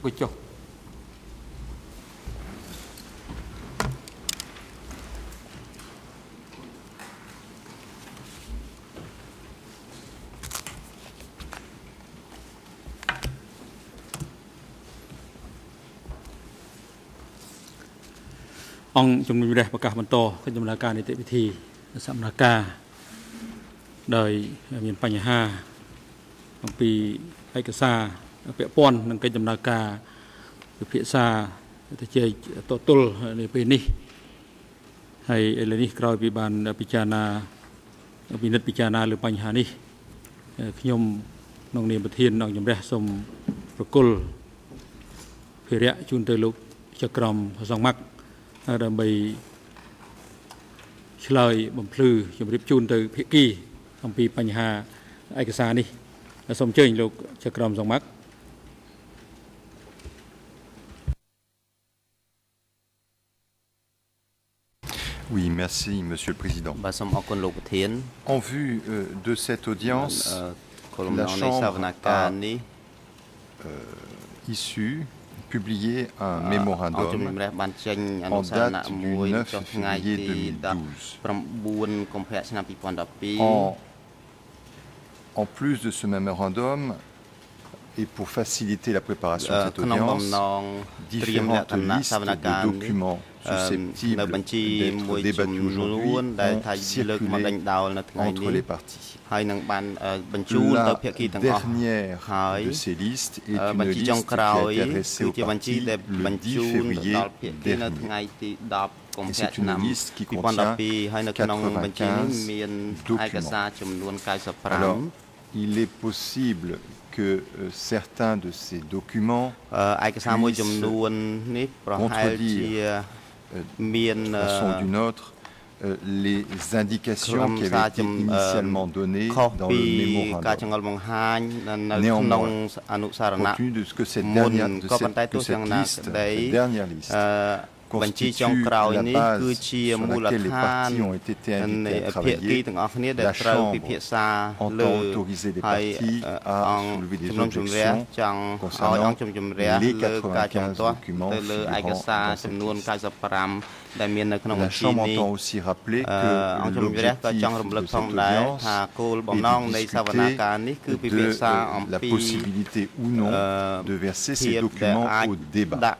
អង្គុយចុះអង្គជំនុំជម្រះប្រកាសបន្តកិច្ចដំណើរការនីតិវិធីសកម្មភាពដោយមានបញ្ហាអំពីឯកសារ ពាក់ព័ន្ធនឹងកិច្ចដំណើរការពិភាក្សាទៅជែកតទល់នៅពេលនេះហើយឥឡូវនេះក្រោយពីបានពិចារណាពិនិត្យពិចារណាលើបញ្ហានេះខ្ញុំក្នុងនាមប្រធានអង្គជំរះសូមប្រគល់ភារៈជូនទៅលោកចក្រមសង្មាក់ដើម្បីឆ្លើយបំភ្លឺជម្រាបជូនទៅភាគីអំពីបញ្ហាឯកសារនេះសូមអញ្ជើញលោកចក្រមសង្មាក់ Merci, Monsieur le Président. En vue euh, de cette audience, la Chambre a euh, issu, publié un mémorandum en date du 9 février 2012. En, plus de ce mémorandum, et pour faciliter la préparation de cette audience, différentes listes de documents susceptibles d'être débattus aujourd'hui entre les partis. La dernière de ces listes est une liste qui a été adressée aux partis le 10 février dernier. Et c'est une liste qui contient 95 documents. Alors, il est possible que euh, certains de ces documents puissent contredire d'une façon ou d'une autre euh, les indications qui avaient été initialement données dans le mémorandum. Néanmoins, compte de ce que cette dernière liste constitue la les partis ont été invités à. La Chambre les partis à soulever des objections concernant les 95 documents. La Chambre entend aussi rappeler que de de la possibilité ou non de verser ces documents au débat.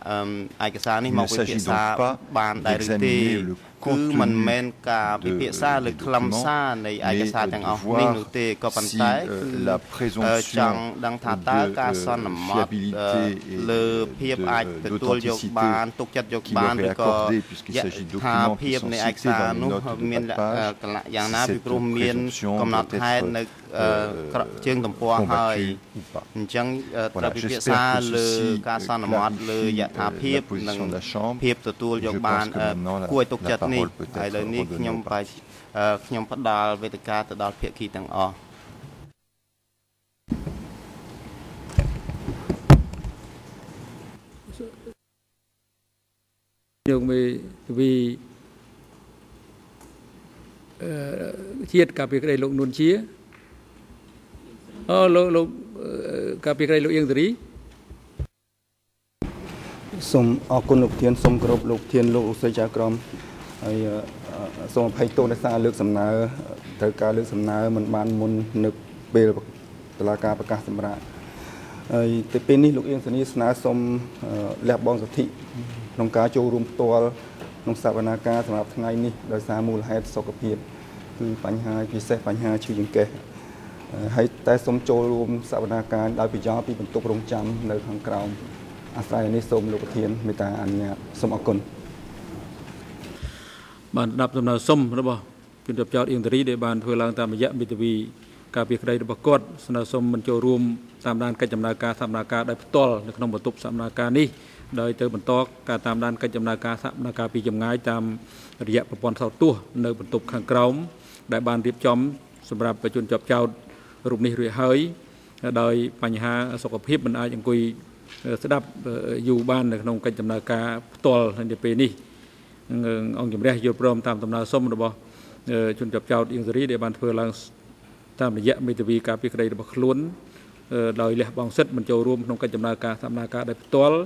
បានដែរឬទេ d'examiner le គឺ contenu មិនមែនការពិភាក្សាលើ de- ខ្លឹមសារនៃឯកសារ mais ទាំង de អស់ voir នេះនោះទេក៏ប៉ុន្ si តែ euh, គឺ la អឺ présomption ចង់ដឹងថាតើ de ការ euh, សន្មត់អឺ fiabilité et លើភាព de- អាចទទួលយក d'authenticité បានទុកចិត្តយក qui បាន leur ឬ est ក៏ accordée puisqu'il យ s'agit de ថា documents ភាព qui sont នៃឯក cités សារ dans les នោះ notes de មាន bas de អឺ page. កលៈយ៉ាងណាពី Cette ព្រោះមាន présomption កំណត់ doit ហេតុ être, នៅអឺ euh, ក្រក់ ជើងទំព័រហើយ combattu ou pas. អញ្ចឹងអឺ Voilà, ត្រូវពិភាក្សា j'espère que លើ ceci ការសន្មត់លើ clarifie យថា euh, ភាព la និង position de la Chambre. ភាពទទួលយក Je បាន pense que អឺ maintenant la- គួរឲ្យទុក la ចិត្តនេះ parole peut être ហើយឥឡូវនេះ redonnée ខ្ញុំ aux បាយអឺខ្ញុំផ្ដល់វេទិកាទៅដល់ភាគីទាំងអស់យកមេទ្វីអឺជាតិកាពីក្តីលោកនួនជា អូលោកលោកអឺកាពីក្តីលោកអៀងសេរីសូមអរគុណលោកធានសូមគោរពលោកធានលោកឧស្សាហចៅក្រមហើយអឺអឺសូមអភ័យទោសដោយសារលើកសំណើត្រូវការលើកសំណើមិនបានមុននៅពេលតឡាការប្រកាសសម្រាប់ហើយទៅពេលនេះលោកអៀងសនីស្នើសូមអឺលះបង់សិទ្ធិក្នុងការចូលរួមផ្ទាល់ក្នុងសវនាការសម្រាប់ថ្ងៃនេះដោយសារមូលហេតុសុខភាពគឺបញ្ហាពិសេសបញ្ហាឈឺចង្កេះអឺ ហើយតែសូមចូលរួមសវនាការដោយប្រយោជន៍ពីបន្ទុករងចាំនៅខាងក្រោមអាស្រ័យនេះសូមលោកប្រធានមេត្តាអនុញ្ញាតសូមអរគុណបានស្ដាប់សំណើសុំរបស់ជនជាប់ចោតអៀងសេរីដែលបានធ្វើឡើងតាមរយៈមេធាវីការពីក្តីរបស់គាត់ស្នើសុំមិនចូលរួមតាមដានកិច្ចដំណើរការសកម្មភាពដោយផ្ទាល់នៅក្នុងបន្ទប់សកម្មភាពនេះដោយទៅបន្តការតាមដានកិច្ចដំណើរការសកម្មភាពពីចម្ងាយតាមរយៈប្រព័ន្ធថតទស្សន៍នៅបន្ទប់ខាងក្រោមដែលបានរៀបចំសម្រាប់ជនជាប់ចោត រូបនេះរួចហើយដោយបញ្ហាសុខភាពមិនអាចអង្គុយស្ដាប់យូរបាននៅក្នុងកិច្ចដំណើរការផ្ទាល់នៅពេលនេះនឹងអង្គជំរះយល់ព្រមតាមដំណើរសុំរបស់អឺជនជាប់ចោតអៀងសេរីដែលបានធ្វើឡើងតាមរយៈមេធាវីការពីក្តីរបស់ខ្លួនអឺដោយលះបង់សិទ្ធិមិនចូលរួមក្នុងកិច្ចដំណើរការសកម្មភាពដោយផ្ទាល់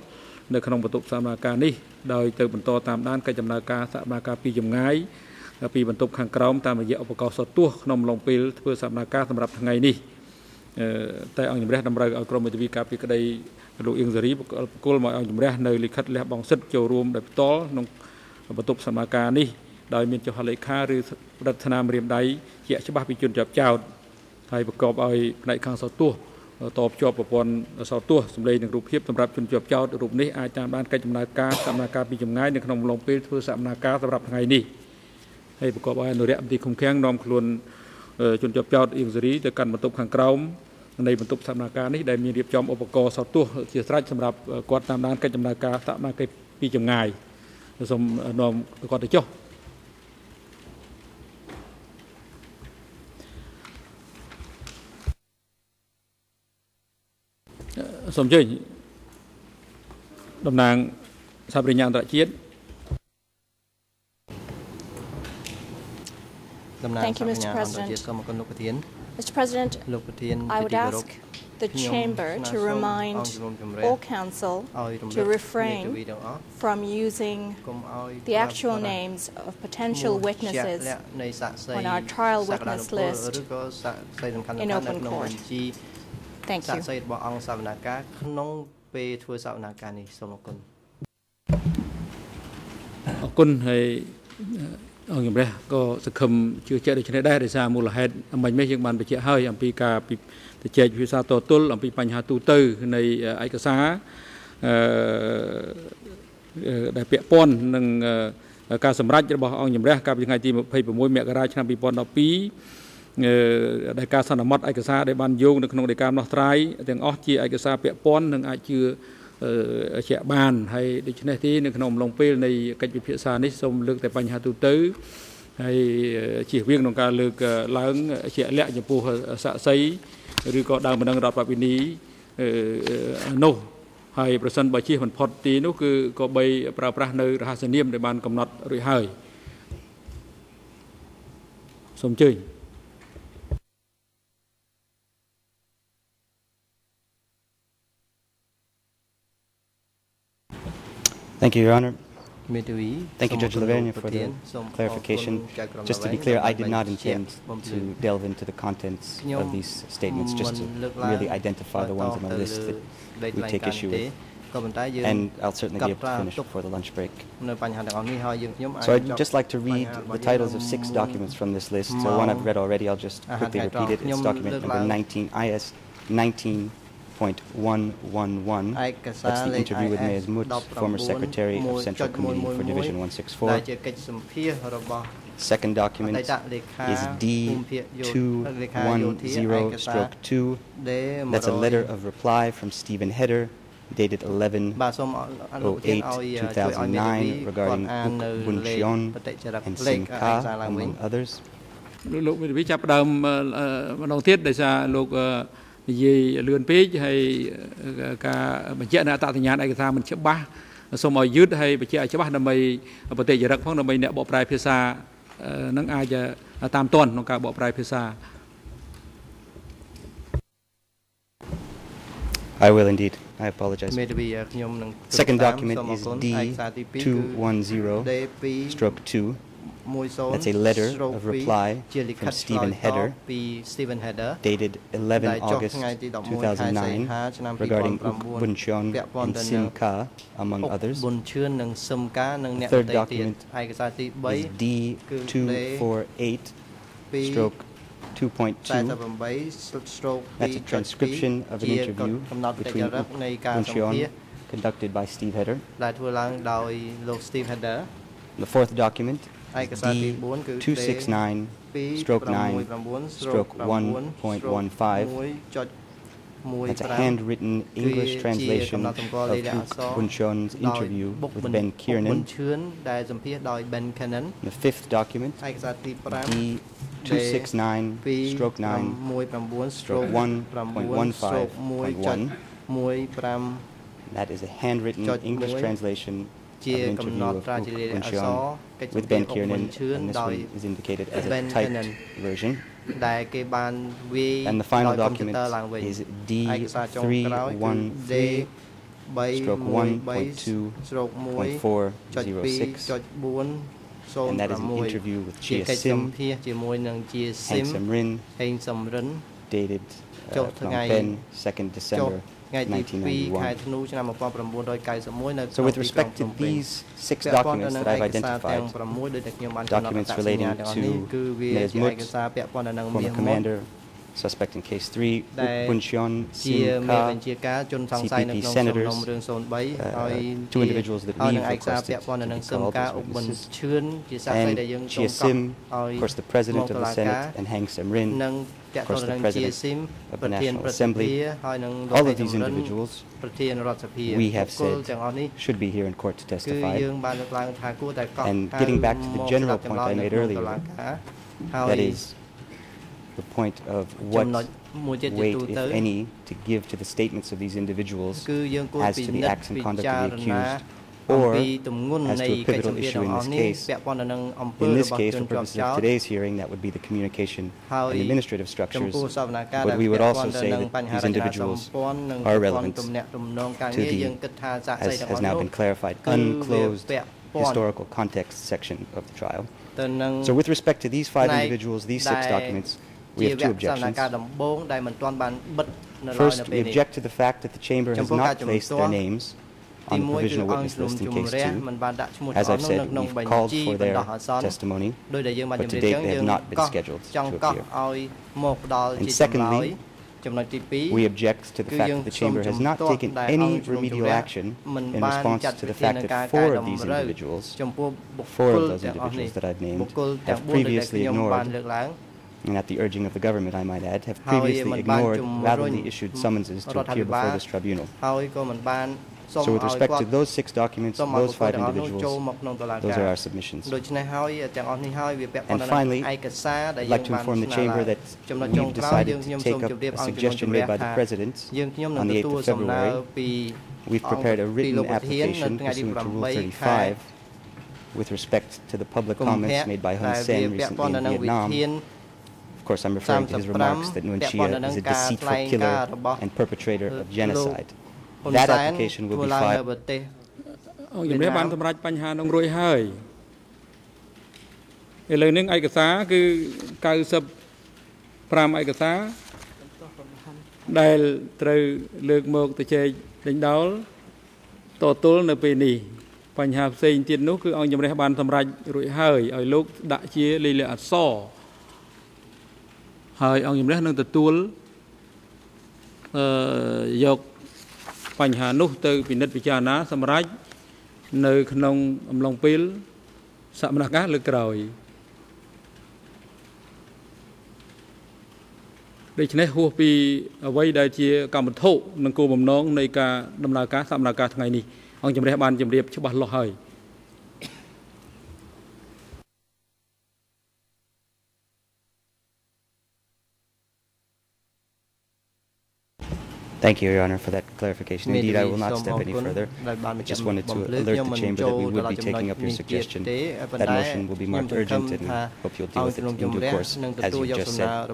នៅក្នុងបន្ទប់សកម្មភាពនេះដោយទៅបន្តតាមដានកិច្ចដំណើរការសកម្មភាពពីចម្ងាយ ពីបន្ទប់ខាងក្រោមតាមរយៈឧបករណ៍សោតទស្សន៍ក្នុងអំឡុងពេលធ្វើសកម្មភាពសម្រាប់ថ្ងៃនេះអឺតែអង្គជំរះតម្រូវឲ្យក្រមមេធាវីការពីក្តីលោកអៀងសេរីបកគលមកអង្គជំរះនៅលិខិតលះបង់សិទ្ធិចូលរួមដោយផ្ទាល់ក្នុងបន្ទប់សកម្មភាពនេះដោយមានចុះហត្ថលេខាឬប្រតិស្នាមរៀមដៃជាក់ច្បាស់ពីជនជាប់ចោតហើយប្រកបឲ្យផ្នែកខាងសោតទស្សន៍តបជាប់ប្រព័ន្ធសោតទស្សន៍សម្លេងនិងរូបភាពសម្រាប់ជនជាប់ចោតរូបនេះអាចតាមដានកិច្ចដំណើរការសកម្មភាពពីចម្ងាយនៅក្នុងអំឡុងពេលធ្វើសកម្មភាពសម្រាប់ថ្ងៃនេះ ហើយប្រកបឲ្យអនុរិយមន្ត្រីឃុំឃាំងនាំខ្លួនជនជាប់ចោតអៀងសេរីទៅកាន់បន្ទប់ខាងក្រោមនៃបន្ទប់សកម្មភាពនេះដែលមានរៀបចំឧបករណ៍សោតទស្សន៍ជាស្រេចសម្រាប់គាត់តាមដានកិច្ចដំណើរការសកម្មភាពពីចម្ងាយសូមនាំគាត់ទៅចុះសូមអញ្ជើញតំណាងសហប្រញ្ញាអន្តរជាតិ Thank you, Mr. President Mr. President, I would ask the chamber to remind all counsel to refrain from using the actual names of potential witnesses on our trial witness list in open court. Thank you. សាកសីរបស់អង្គសវនកម្មក្នុងពេលធ្វើសវនកម្មនេះសូមអគុណអគុណហើយ អង្គជំរះក៏សង្ឃឹមជឿជាក់ដូចនេះដែរដោយសារមូលហេតុមិញនេះយើងបានបញ្ជាក់ហើយអំពីការពីទៅចែកភាសាតទល់អំពីបញ្ហាទូទៅនៃឯកសារអឺដែលពាក់ព័ន្ធនឹងការសម្រេចរបស់អង្គជំរះកាលពីថ្ងៃទី26មករាឆ្នាំ2012ដែលការសន្មត់ឯកសារដែលបានយោងនៅក្នុងដីកាដោះស្រាយទាំងអស់ជាឯកសារពាក់ព័ន្ធនឹងអាចជឿ ជាក់បានហើយដូច្នេះទីនៅក្នុងអំឡុងពេលនៃកិច្ចពិភាក្សានេះសូមលើកតែបញ្ហាទូទៅហើយជៀសវាងក្នុងការលើកឡើងជាក់លាក់ចំពោះសាក់សីឬក៏ដើមបណ្ដឹងរដ្ឋបវេនីនោះហើយប្រសិនបើជៀសមិនផុតទីនោះគឺក៏បីប្រើប្រាស់នៅរហស្សនាមដែលបានកំណត់រួចហើយសូមអញ្ជើញ Thank you, Your Honor. Thank you, Judge Lavergne, for the clarification. Just to be clear, I did not intend to delve into the contents of these statements, just to really identify the ones on the list that we take issue with. And I'll certainly be able to finish before the lunch break. So I'd just like to read the titles of six documents from this list. So one I've read already, I'll just quickly repeat it. It's document number 19, IS 19 1.111. That's the interview with Meas Muth, former Secretary of Central Committee for Division 164. Second document is D210-2. That's a letter of reply from Stephen Heder, dated 11-08-2009 regarding Uk Bun and Sim Ka, among others. និយាយលឿនពេកហើយអឺការបញ្ជាក់នៅអត្តសញ្ញាណឯកសារមិនច្បាស់សូមឲ្យយឺតហើយបញ្ជាក់ឲ្យច្បាស់ដើម្បីបតិចរិកផងដើម្បីអ្នកបកប្រែភាសាអឺនឹងអាចតាមទាន់ក្នុងការបកប្រែភាសា I will indeed. I apologize. មេធាវីខ្ញុំនឹង Second តាម document សូមអរ is គុណឯកសារទី2គឺ D210 D2 stroke 2. that's a letter of reply from Stephen Heder, dated 11 August 2009, regarding Uk Buncheon and Simka, among others. The third document is D248 stroke 2.2. That's a transcription of an interview between Buncheon conducted by Steve Heder. The fourth document D269 stroke 9 stroke 1.15 that's a handwritten English translation of Kook Bunchon's interview with Ben Kiernan. The fifth document, D269 stroke 9 stroke 1.15.1. That is a handwritten English translation of an interview of Kook with Ben Kiernan, and this one is indicated as a typed version. And the final document is D313 stroke 1.2.406 and that is an interview with Chea Sim, Heng Samrin, dated uh, Phnom Penh, 2nd December. ថ្ងៃទី2ខែ 1991. ធ្នូឆ្នាំ1991នៅ So with respect to these six ពាក់ព័ន្ធទៅ documents នឹង that I've ឯកសារទាំង identified, 6ដោយតែខ្ញុំបានកំណត់អ documents ត្តសញ្ញាណ relating ទាំងអស់នេះ to គឺវា Nez ជា Mut, ឯកសារពាក់ព័ន្ធទៅនឹងមា former សមុត commander, Suspect in case 3 Buncheon CPP senators, uh, two individuals that we requested to be called as witnesses, and Chea Sim, of course the President of the Senate, and Heng Samrin, of course the President of the National Assembly. All of these individuals, we have said, should be here in court to testify. And getting back to the general point I made earlier, that is, the point of what weight, if any, to give to the statements of these individuals as to the acts and conduct of the accused or as to a pivotal issue in this case. In this case, for purposes of today's hearing, that would be the communication and administrative structures. But we would also say that these individuals are relevant to the, as has now been clarified, unclosed historical context section of the trial. So with respect to these five individuals, these six documents, we ជា have វ two គ្គសវន objections. កម្មដំបូងដែលមិនទាន់បានបិទនៅឡើយ First, នៅ we ពេលនេះ object to the fact that the chamber ចំ has ពោះការ not ជំ placed ទាស់ their names ទី on the មួយគឺ provisional អង្គ witness ជំនុំ list in ជម្ case រះ two. មិនបានដាក់ឈ្មោះ As អ I've នោះ said, នៅក្នុង we've បញ្ called ជី for បណ្ their ដោះអាសន្ន testimony, ដោយដែលយើងបាន but ជ to ម្រាប date ចឹង they យើង have not been កោះ scheduled ចង់ to កោះ appear. ឲ្យមកផ្ដល់ And ជាចម្លើយ secondly, ចំណុចទី We 2 object to theគឺ fact យើង that the សូម chamber ជំ has not ទាស់ taken ដែល any អង្គជំនុំជម្ remedial រះ action មិន in បាន response ចាត់ to វិ the ធាន fact ការ that កែ four of តម្ these រូវ individuals, ចំពោះបុគ្គ four ល of those ទាំងអស់នេះ individuals that I've បុ named គ្គលទាំង have 4ដែល previously ខ្ញុំបាន ignored លើកឡើង and at the urging of the government, I might add, have previously ignored validly issued summonses to appear before this tribunal. So with respect to those six documents, those five individuals, those are our submissions. And finally, I'd like to inform the Chamber that we've decided to take up a suggestion made by the President on the 8th of February. We've prepared a written application pursuant to Rule 35 with respect to the public comments made by Hun Sen recently in Vietnam ធាន Of course, I'm referring to his remarks that Nguyen ពាក់ព័ន្ធទៅ Chia នឹង is a ការថ្លែង deceitful ការ killer របស់ and perpetrator of លោក genocide. ហ៊ុន That សែន application ធ្វើ will be ឡើងនៅ filed ប្រទេសអង្គជំនះបានសម្រេចបញ្ហានោះរួចហើយឥឡូវនេះឯកសារគឺ95ឯកសារដែលត្រូវលើកមកទៅជែកដេញដោលតទល់នៅពេលនេះបញ្ហាផ្សេងទៀតនោះគឺអង្គជំនះបានសម្រេចរួចហើយឲ្យលោកដាក់ជាលិលាអក្សរ ហើយអង្គជំនះនឹងទទួលអឺយកបញ្ហានោះទៅពិនិត្យពិចារណាសម្រាប់នៅក្នុងអំឡុងពេលសមនការលើកក្រោយដូច្នេះហួសពីអ្វីដែលជាកម្មវត្ថុនិងគោលបំណងនៃការដំណើរការសមនការថ្ងៃនេះអង្គជំរះបានជម្រាបច្បាស់លាស់ហើយ Thank you, Your Honor, for that clarification. Indeed, I will not step any further. I just wanted to alert the Chamber that we would be taking up your suggestion. That motion will be marked urgent and hope you'll deal with it in due course, as you just said.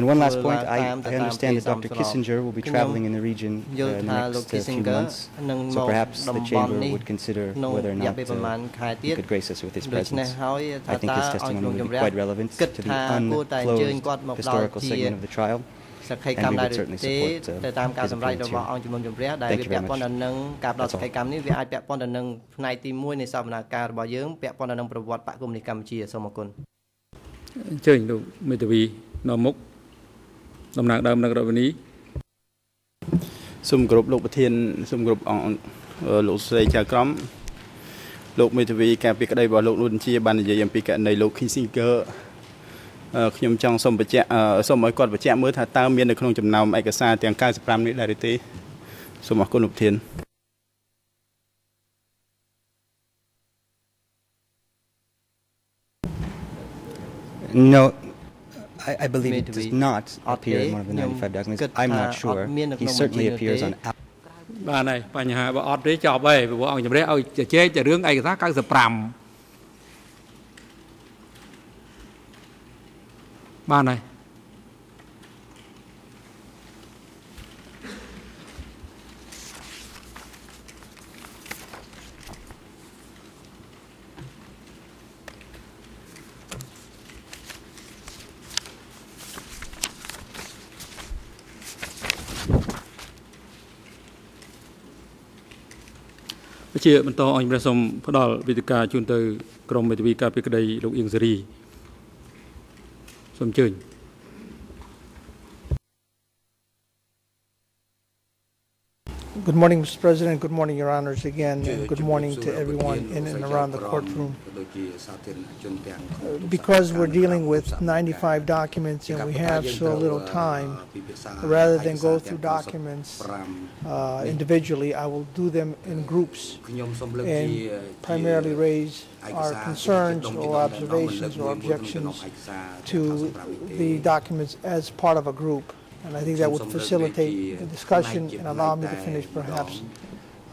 And one last point, I, I understand that Dr. Kissinger will be traveling in the region uh, in the next uh, few months, so perhaps the Chamber would consider whether or not uh, he could grace us with his presence. I think his testimony would be quite relevant to the unclosed historical segment of the trial. សក្ខីកម្មដែរ And we would certainly ទេ support, uh, ទៅតាមការ his សម្រេច appearance របស់ here. អង្គជំនុំជម្រះដែល Thank វា you ពា very ក់ព័ន្ធទៅ much. នឹងការផ្ដល់ That's សក្ខីកម្មនេះវាអាចពាក់ព័ន្ធទៅនឹងផ្នែកទី1នៃសវនកម្មរបស់យើងពាក់ព័ន្ធទៅនឹងប្រវត្តិបកគុំនេះកម្ពុជាសូមអរគុណអញ្ជើញលោកមេធាវីនាំមុខតំណាងដើមនៅរដ្ឋវិនីសូមគោរពលោកប្រធានសូមគោរពអង្គអឺលោកស្រីចៅក្រមលោកមេធាវីការពីក្តីរបស់លោកនួនជាបាននិយាយអំពីករណីលោក Kissinger អឺ ខ្ញុំចង់សូមបញ្ជាក់អឺសូមឲ្យគាត់បញ្ជាក់មើលថាតើមាននៅក្នុងចំណោមឯកសារទាំង95នេះដែរឬទេសូមអរគុណលោកប្រធាន No, I, I believe May it does we- not appear in Okay, one of the ខ្ញុំ95 documents. គិត I'm ថា not អត់ sure. មាននៅក្នុង He បញ្ជី certainly នោះទេ appears on បានហើយបញ្ហាបើអត់ទេចប់ហើយព្រោះអង្គជំរះឲ្យជជែកតែរឿងឯកសារ95 បានហើយជាបន្តអញ្ញព្រះសូមផ្ដល់វេទិកាជូនទៅក្រមមេធាវីការពីក្តីលោកអៀងសេរី សូមអញ្ជើញ Good morning, Mr. President. Good morning, Your Honors, again, and good morning to everyone in and around the courtroom. Uh, Because we're dealing with 95 documents and we have so little time, rather than go through documents uh, individually, I will do them in groups and primarily raise our concerns or observations or objections to the documents as part of a group. And I think that would facilitate the discussion and allow me to finish perhaps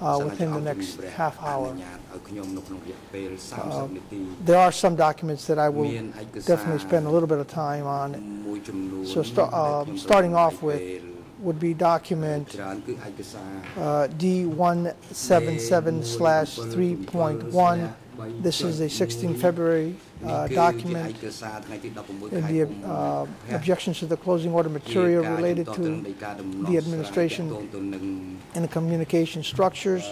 uh, within the next half hour. Uh, There are some documents that I will definitely spend a little bit of time on. So uh, starting off with would be document uh, D177 slash 3.1. This is a 16 February uh, document in the uh, objections to the closing order material related to the administration and the communication structures.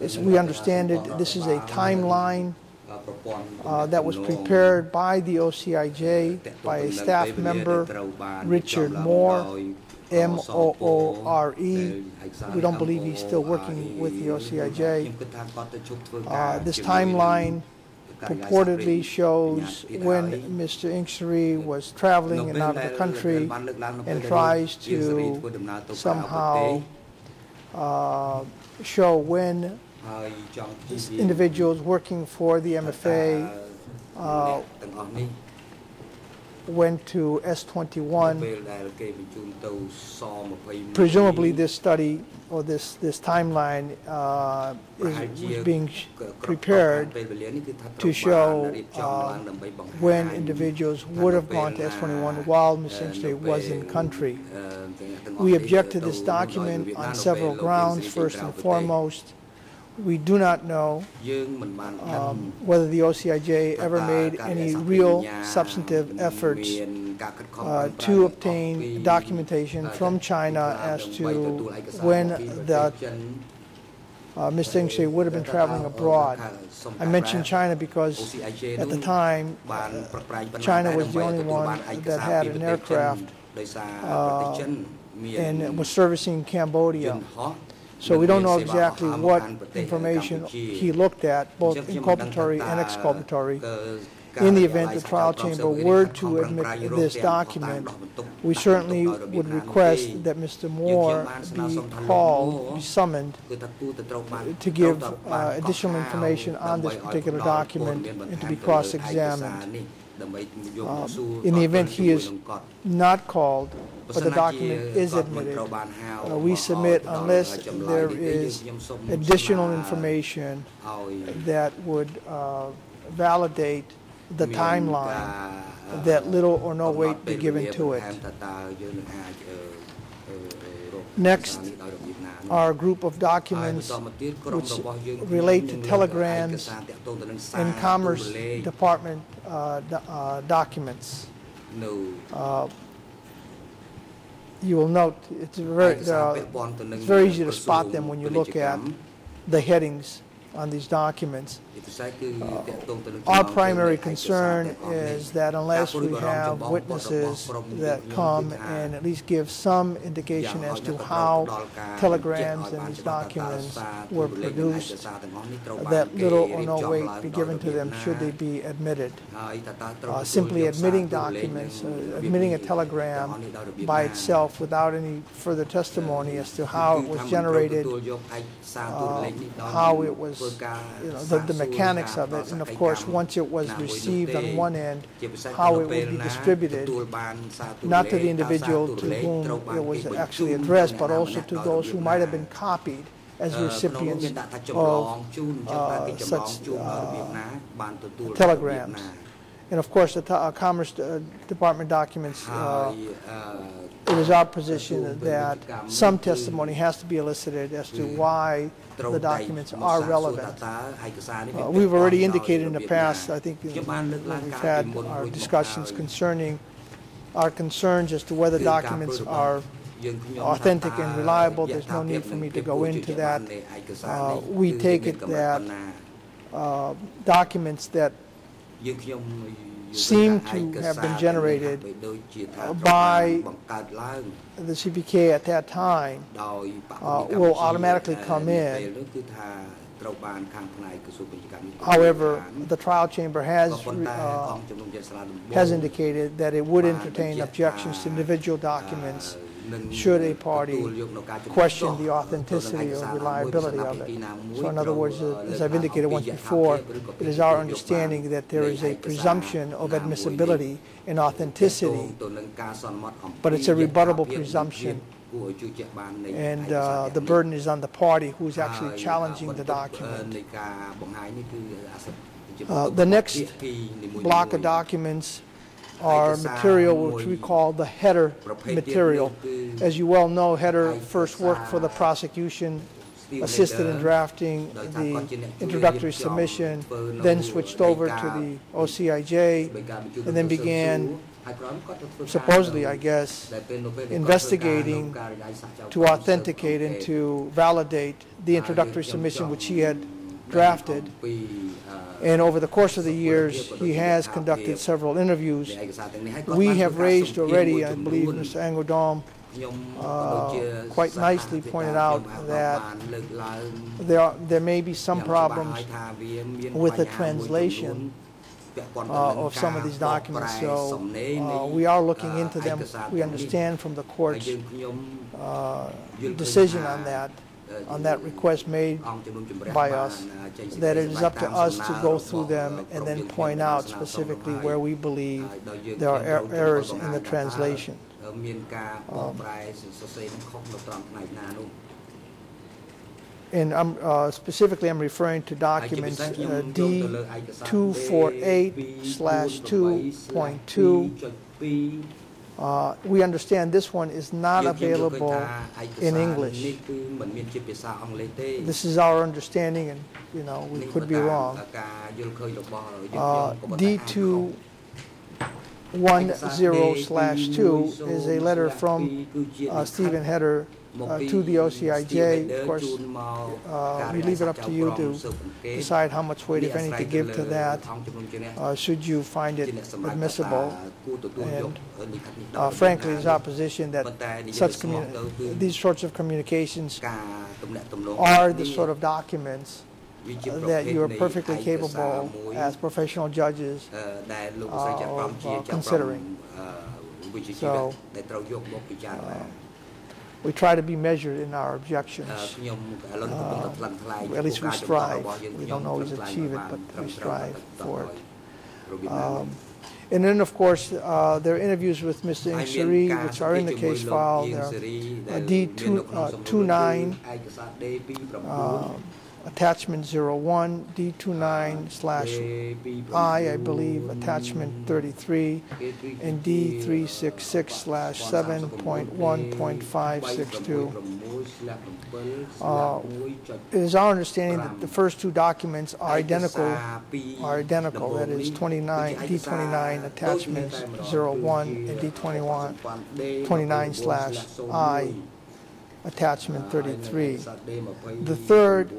As we understand it, this is a timeline uh, that was prepared by the OCIJ by a staff member, Richard Moore, M-O-O-R-E. We don't believe he's still working with the OCIJ. Uh, This timeline purportedly shows when Mr. Ieng Sary was traveling and out of the country and tries to somehow uh, show when individuals working for the MFA uh, went to S21. Presumably, this study or this, this timeline uh, is was being sh- prepared to show uh, when individuals would have gone to S21 while Ms. Ieng Sary was in country. We object to this document on several grounds. First and foremost, we do not know um, whether the OCIJ ever made any real substantive efforts uh, to obtain documentation from China as to when the uh, Ms. Dingshi would have been traveling abroad. I mentioned China because at the time, uh, China was the only one that had an aircraft uh, and was servicing Cambodia. So we don't know exactly what information he looked at, both inculpatory and exculpatory. In the event the trial chamber were to admit this document, we certainly would request that Mr. Moore be called, be summoned to give uh, additional information on this particular document and to be cross-examined. Uh, In the event he is not called, but the document is admitted, uh, we submit unless there is additional information that would uh, validate the timeline, that little or no weight be given to it. Next are a group of documents which relate to telegrams and Commerce Department uh, uh, documents. Uh, You will note, it's very, are- it's very easy to spot them when you look at the headings on these documents. Our primary concern is that unless we have witnesses that come and at least give some indication as to how telegrams and these documents were produced, that little or no weight be given to them should they be admitted. Uh, Simply admitting documents, uh, admitting a telegram by itself without any further testimony as to how it was generated, uh, how it was, you know, the, the mechanics of it, and of course, once it was received on one end, how it would be distributed, not to the individual to whom it was actually addressed, but also to those who might have been copied as recipients of uh, such uh, telegrams. And of course, the uh, Commerce uh, Department documents uh, it is our position that some testimony has to be elicited as to why the documents are relevant. Uh, we've already indicated in the past, I think we've had our discussions concerning our concerns as to whether documents are authentic and reliable. There's no need for me to go into that. Uh, we take it that uh, documents that seem to have been generated by the CPK at that time uh, will automatically come in. However, the trial chamber has uh, has indicated that it would entertain objections to individual documents should a party question the authenticity or reliability of it. So in other words, as I've indicated once before, it is our understanding that there is a presumption of admissibility and authenticity, but it's a rebuttable presumption, and uh, the burden is on the party who is actually challenging the document. Uh, the next block of documents are material which we call the Heder material. As you well know, Heder first worked for the prosecution, assisted in drafting the introductory submission, then switched over to the OCIJ, and then began supposedly, I guess, investigating to authenticate and to validate the introductory submission which he had drafted. And over the course of the years, he has conducted several interviews. We have raised already, I believe Mr. Ang Udom uh, quite nicely pointed out that there, are, there may be some problems with the translation uh, of some of these documents. So uh, we are looking into them. We understand from the court's uh, decision on that, on that request made by us, that it is up to us to go through them and then point out specifically where we believe there are er errors in the translation. Um, and I'm, uh, specifically I'm referring to documents uh, D248 slash 2.2 uh, we understand this one is not available in English. This is our understanding, and you know we could be wrong. Uh, D2 slash two is a letter from uh, Stephen Heder uh, to the OCIJ. Of course, uh, we leave it up to you to decide how much weight, if any, to give to that, uh, should you find it admissible. And uh, frankly, there's opposition that such these sorts of communications are the sort of documents that you are perfectly capable as professional judges uh, of uh, considering. So, we try to be measured in our objections. Uh, uh at least we strive. We don't always achieve it, but we strive for it. Um, and then, of course, uh, there are interviews with Mr. Ieng Sary, which are in the case file. There, D two uh, two nine. uh, attachment 01, D29 slash I, I believe, attachment 33, and D366 slash seven point one point five six two. Uh, it is our understanding that the first two documents are identical, are identical, that is 29, D29 attachments 01 and D21, 29 slash I, attachment 33. The third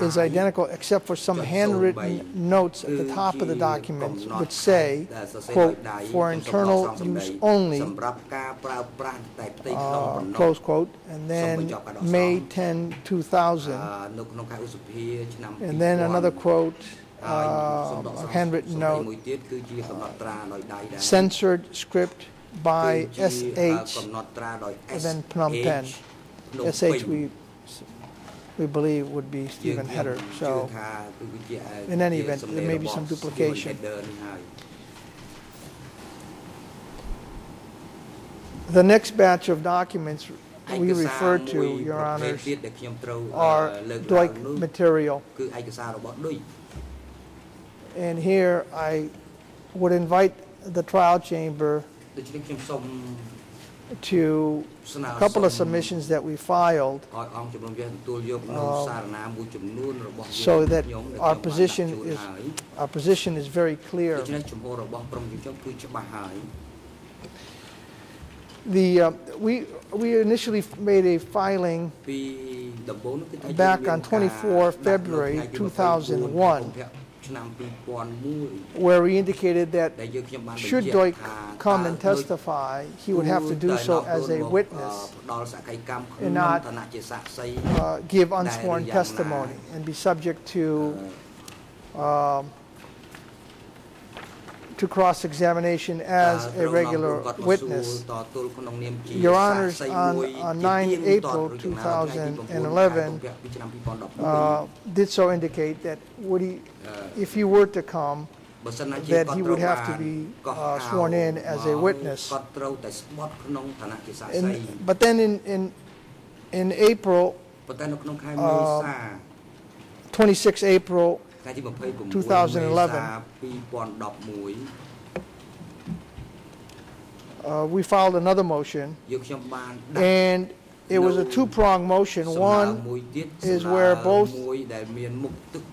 is identical except for some handwritten notes at the top of the document which say, quote, for internal use only, uh, close quote, and then May 10, 2000, and then another quote, uh, uh handwritten note, uh, censored script by SH, and then Phnom Penh. No, SH, we, we believe would be Stephen យើងយើងជឿ so in any event, there may be some duplication. The next batch of documents we កសារ refer to, Your Honors, are លើកឡើង Duch material. And here I would invite the trial chamber to a couple of submissions that we filed um, so that our position is our position is very clear. The uh, we we initially made a filing back on 24 February 2001 where he indicated that should Duch come and testify he would have to do so as a witness and not uh, give unsworn testimony and be subject to uh, to cross-examination as a regular witness. Your Honors, on, on 9 April 2011, uh, did so indicate that would he, if he were to come, that he would have to be uh, sworn in as a witness. In, but then in, in, in April, uh, 26 April 2011 Uh, we filed another motion, and it was a two-pronged motion. One is where both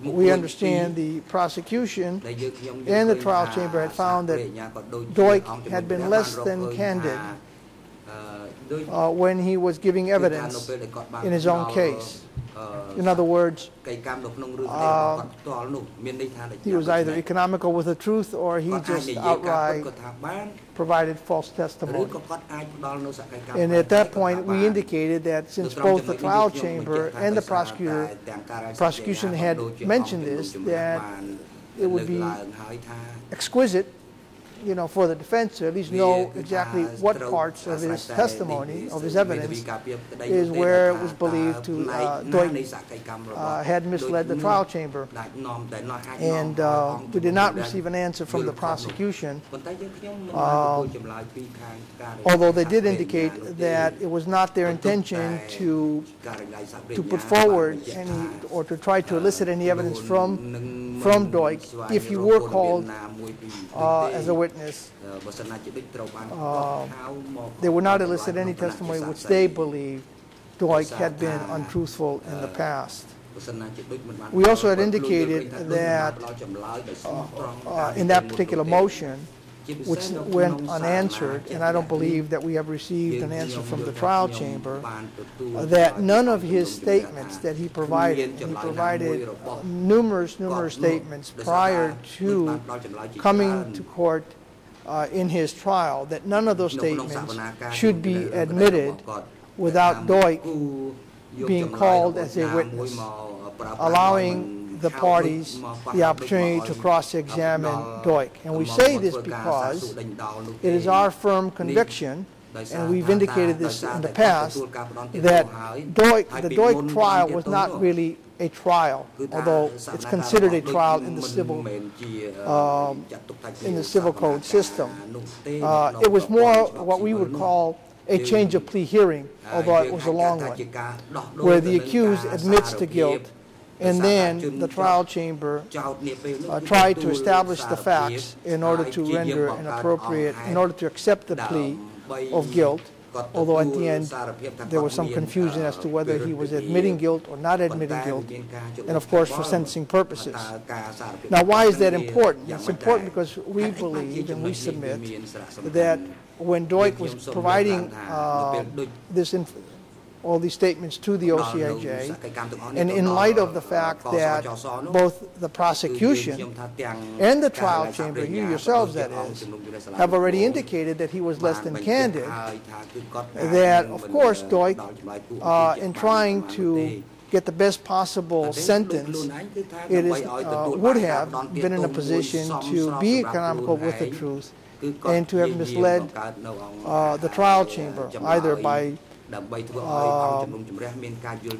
we understand the prosecution and the trial chamber had found that Duch had been less than candid uh, when he was giving evidence in his own case. In other words, uh, he was either economical with the truth or he just outright provided false testimony. And at that point, we indicated that since both the trial chamber and the prosecutor, prosecution had mentioned this, that it would be exquisite you know, for the defense to at least know exactly what parts of his testimony, of his evidence, is where it was believed to uh, uh, had misled the trial chamber. And uh, we did not receive an answer from the prosecution, uh, although they did indicate that it was not their intention to to put forward any or to try to elicit any evidence from from Duch if he were called uh, as a witness. Uh, they were not elicit any testimony which they believe Duch had been untruthful in the past. We also had indicated that uh, in that particular motion, which went unanswered, and I don't believe that we have received an answer from the trial chamber, uh, that none of his statements that he provided, he provided numerous, numerous statements prior to coming to court uh, in his trial, that none of those statements should be admitted without Duch being called as a witness, allowing the parties the opportunity to cross-examine Duch. And we say this because it is our firm conviction, and we've indicated this in the past, that the Duch trial was not really a trial, although it's considered a trial in the civil um, in the civil code system. Uh, it was more what we would call a change of plea hearing, although it was a long one, where the accused admits to guilt and then the trial chamber uh, tried to establish the facts in order to render an appropriate, in order to accept the plea of guilt, although at the end there was some confusion as to whether he was admitting guilt or not admitting guilt, and of course for sentencing purposes. Now why is that important? It's important because we believe and we submit that when Duch was providing uh, uh this inf- all these statements to the OCIJ, and in light of the fact that both the prosecution and the trial chamber, you yourselves that is, have already indicated that he was less than candid, that of course Duch, uh, in trying to get the best possible sentence, it is, uh, would have been in a position to be economical with the truth and to have misled uh, the trial chamber, either by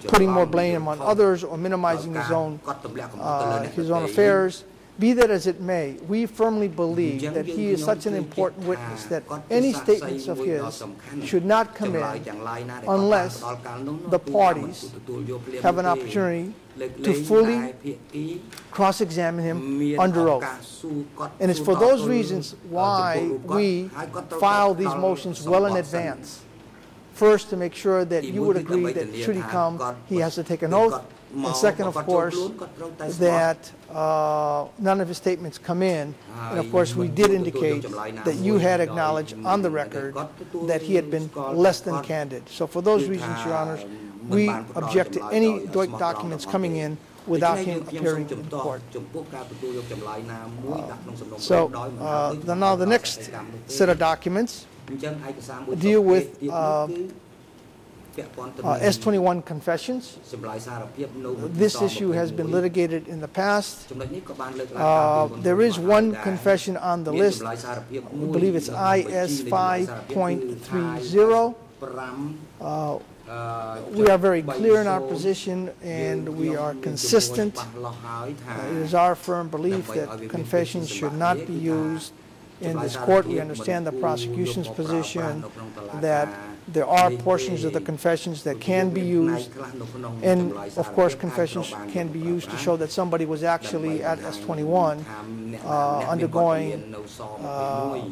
putting more blame on others or minimizing his own uh, his own affairs. Be that as it may, we firmly believe that he is such an important witness that any statements of his should not come in unless the parties have an opportunity to fully cross-examine him under oath. And it's for those reasons why we file these motions well in advance. First, to make sure that you would agree that should he come, he has to take an oath. And second, of course, that uh, none of his statements come in. And of course, we did indicate that you had acknowledged on the record that he had been less than candid. So for those reasons, Your Honors, we object to any Duch documents coming in without him appearing in court. So uh, now the next set of documents deal with uh, uh, S21 confessions. This issue has been litigated in the past. Uh, there is one confession on the list. We believe it's IS 5.30. Uh, we are very clear in our position and we are consistent. It is our firm belief that confessions should not be used in this court. We understand the prosecution's position that there are portions of the confessions that can be used, and of course, confessions can be used to show that somebody was actually at S21 uh, undergoing uh,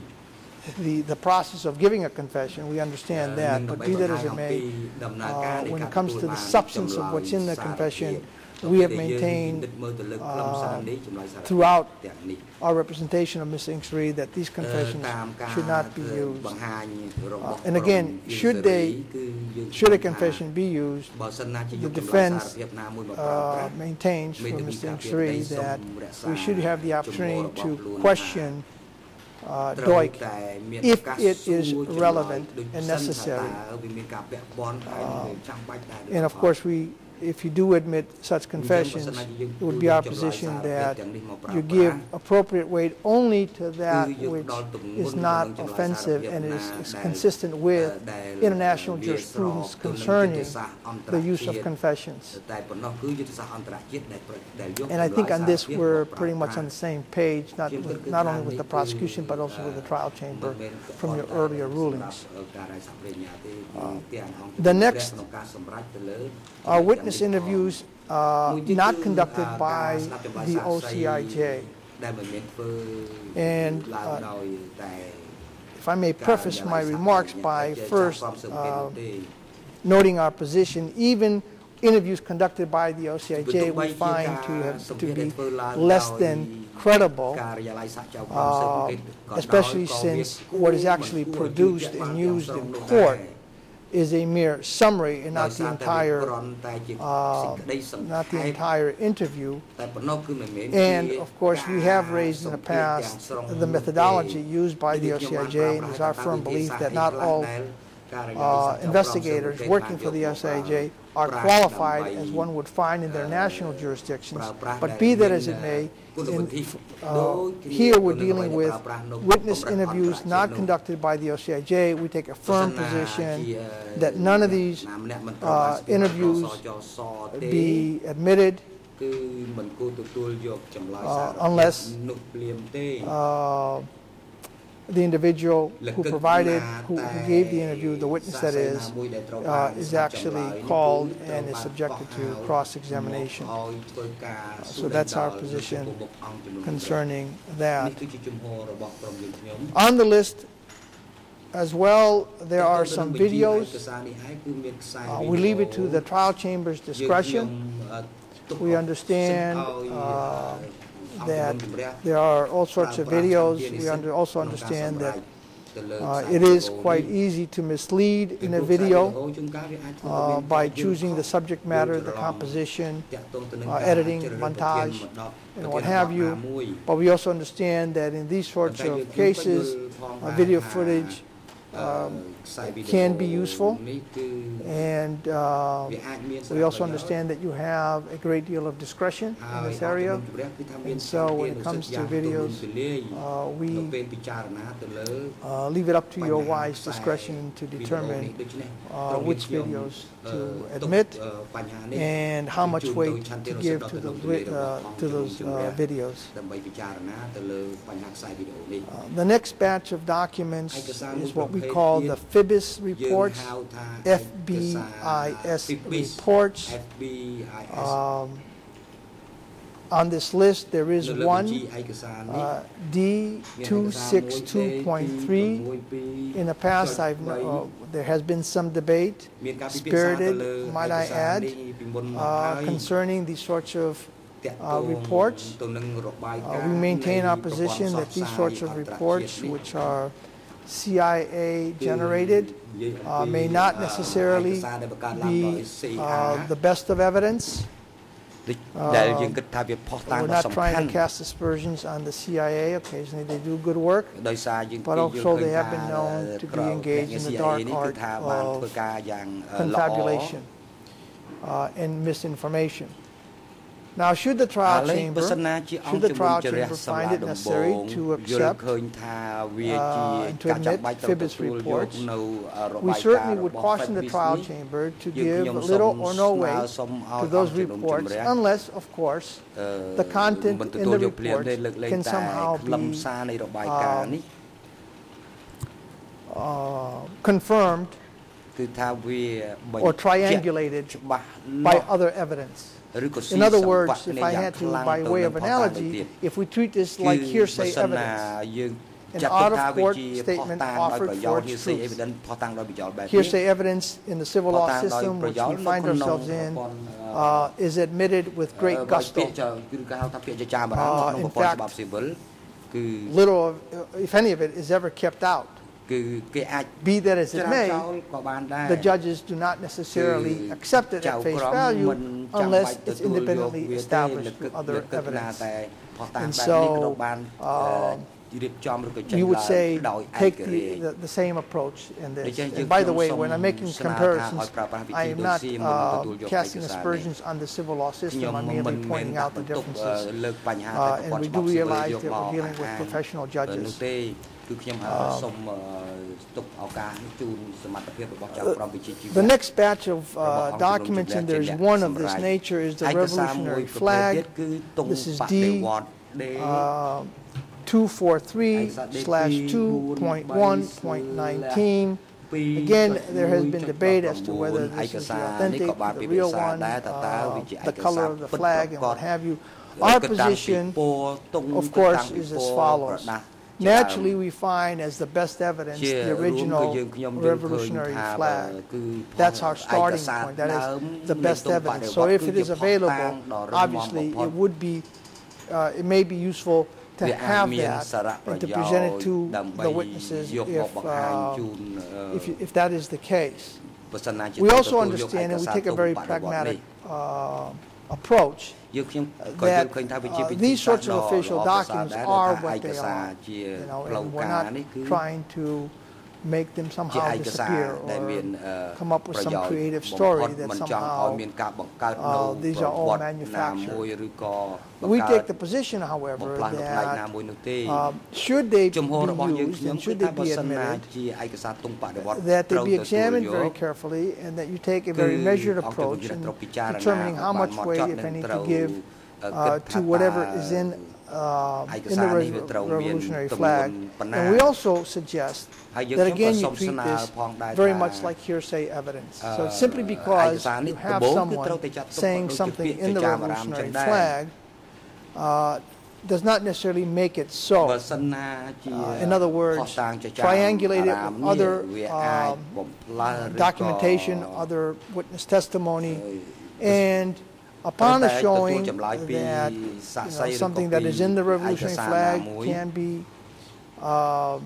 the, the process of giving a confession. We understand that, but be that as it may, uh, when it comes to the substance of what's in the confession, we have maintained uh, throughout our representation of Ms. Ieng Sary that these confessions should not be used. Uh, and again, should they, should a confession be used, the defense uh, maintains for Ms. Ieng Sary that we should have the opportunity to question uh, Duch if it is relevant and necessary. Uh, and of course, we if you do admit such confessions, it would be our position that you give appropriate weight only to that which is not offensive and is, is consistent with international jurisprudence concerning the use of confessions. And I think on this we're pretty much on the same page, not, with, not only with the prosecution but also with the trial chamber from your earlier rulings. Uh, the next uh, witness interviews uh, not conducted by the OCIJ. And uh, if I may preface my remarks by first uh, noting our position, even interviews conducted by the OCIJ we find to, have, to be less than credible, uh, especially since what is actually produced and used in court is a mere summary and not the entire, uh, not the entire interview. And of course, we have raised in the past the methodology used by the OCIJ, and it's our firm belief that not all uh, investigators working for the OCIJ are qualified as one would find in their national jurisdictions. But be that as it may, in, uh, here we're dealing with witness interviews not conducted by the OCIJ. We take a firm position that none of these uh, interviews be admitted uh, unless uh, the individual who provided, who, who, gave the interview, the witness that is, uh, is actually called and is subjected to cross-examination. So that's our position concerning that. On the list as well, there are some videos. Uh, we leave it to the trial chamber's discretion. We understand uh, that there are all sorts of videos. We under, also understand that uh, it is quite easy to mislead in a video uh, by choosing the subject matter, the composition, uh, editing, montage, and what have you. But we also understand that in these sorts of cases, uh, video footage um, can be useful. And uh, we also understand that you have a great deal of discretion in this area. And so when it comes to videos, uh, we uh, leave it up to your wise discretion to determine uh, which videos to admit and how much weight to give to, the, uh, to those uh, videos. the next batch of documents is what we call the FIBIS reports FBIS reports um, on this list there is one uh, D 262.3. In the past, I've, uh, there has been some debate, spirited, might I add, uh, concerning these sorts of uh, reports. Uh, we maintain our position that these sorts of reports, which are CIA generated uh, may not necessarily be uh, the best of evidence. Uh, we're not trying to cast aspersions on the CIA. Occasionally they do good work, but also they have been known to be engaged in the dark art of confabulation uh, and misinformation. Now should the trial chamber should the trial chamber find it necessary to accept uh, and to admit FBIS reports, we certainly would caution the trial chamber to give little or no weight to those reports unless, of course, the content in the report can somehow be uh, uh, confirmed or triangulated by other evidence. In other words, if I had to, by way of analogy, if we treat this like hearsay evidence, an out-of-court statement offered forged truth. Hearsay evidence in the civil law system which we find ourselves in uh, is admitted with great gusto. Uh, in fact, little, of, if any of it, is ever kept out be that as it may the judges do not necessarily accept it at face value unless it's independently established from other evidence តែផុសតាមបែបនេះក៏បានរៀបចំឬក៏ចេញឡើងដោយឯករាជ្យ uh, the, the same approach in this. and by the way when I'm making comparisons I am not uh, casting aspersions on the civil law system. I'm merely pointing out the differences uh, and we do realize that we're dealing with professional judges. The next batch of uh, documents and there's one of this nature is the revolutionary flag. គឺតុងបដិវត្តដេ 243/2.1.19 uh, Again, there has been debate as to whether this is the authentic, the real one, uh, the color of the flag, and what have you. Our position, of course, is as follows naturally we find as the best evidence the original revolutionary flag. that's our starting point. that is the best evidence. so if it is available obviously it would be uh, it may be useful to have that and to present it to the witnesses if, uh, uh, if, if that is the case. We also understand and we take a very pragmatic uh, approach that uh, these sorts of official documents are what they are. You know, we're not trying to make them somehow disappear or come up with some creative story that somehow uh, these are all manufactured. We take the position, however, that uh, should they be used and should they be admitted, that they be examined very carefully and that you take a very measured approach in determining how much weight, if any, to give uh, to whatever is in, uh, in the re revolutionary flag. And we also suggest that again you treat this very much like hearsay evidence. So simply because you have someone saying something in the revolutionary flag uh, does not necessarily make it so. Uh, in other words, triangulate it with other um, documentation, other witness testimony, and upon the showing that you know, something that is in the revolutionary flag can be uh,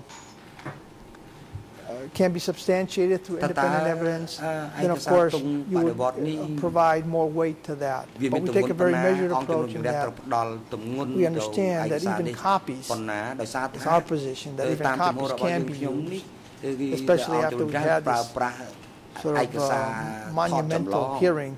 uh, can be substantiated through independent evidence, then of course you would uh, provide more weight to that. But we take a very measured approach in that. We understand that even copies, it's our position, that even copies can be used, especially after we had this sort of uh, monumental hearing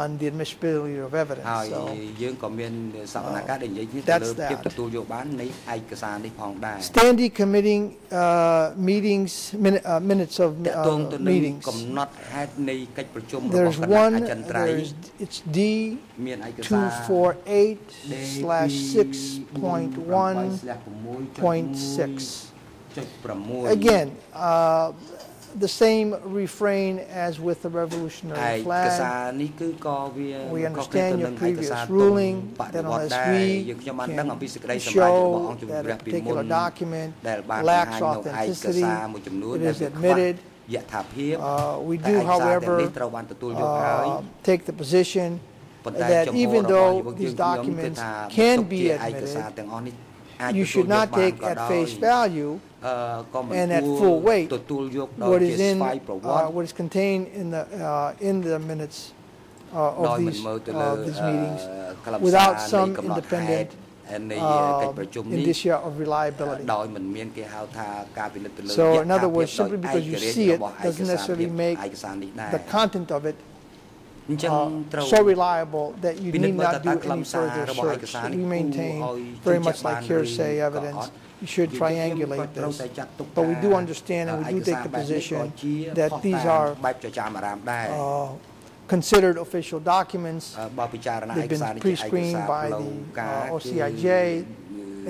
on the admissibility of ហើ evidence. យ So យើងក៏មានសវនកម្មដែលនិយាយទៅលើ that's ភាព that. ទទួលយកបាននៃឯកសារនេះផងដែរ standing committee uh, meetings, min- uh, minutes of តកតង uh, ទៅនឹង meetings. កំណត់ហេតុនៃកិច្ចប្រជុំរបស់ There's គណៈអ one, ចិន្ត្រៃយ៍ there's, it's D មានឯកសារ 248 slash 6.1.6. 6.6 Again, uh, the same refrain as with the revolutionary ឯក flag. សារនេះគឺក៏វា We ខុសគ្នាទៅ understand នឹង your ឯក previous សារ ruling បដិ that វត្ត unless ដែរ we យើងខ្ញុំបានដឹងអំពីសេចក្តី can សម្រេចរបស់អង្គ show ជំនះ that a ពីមុន particular document ដែលបានបង្ហាញ lacks នៅឯក authenticity, សារមួយចំនួន it ដែល is វាខ្វះ admitted. យថាភាព Uh, we តែ do, ឯកសារទាំង however, នេះត្រូវបានទទួលយកហើយ uh, take the position ប៉ុន្តែ that ចំហ even របស់ though យើង these ខ្ញុំគឺ documents ថា can ទុក be ជាឯកសារ admitted, ទាំងអស់នេះអាច you ទទួល should យក not បាន take ក៏ at ដោយ face value uh, and at full weight, tool what is in, uh, what is contained in the uh, in the minutes uh, uh, of these, these meetings without some independent uh, indicia of reliability. So in other words, simply because you see it doesn't necessarily make the content of it uh, so reliable that you need not do any further search. We maintain very much like hearsay evidence you should triangulate this. But we do understand and we do take the position that these are uh, considered official documents. They've been pre-screened by the uh, OCIJ.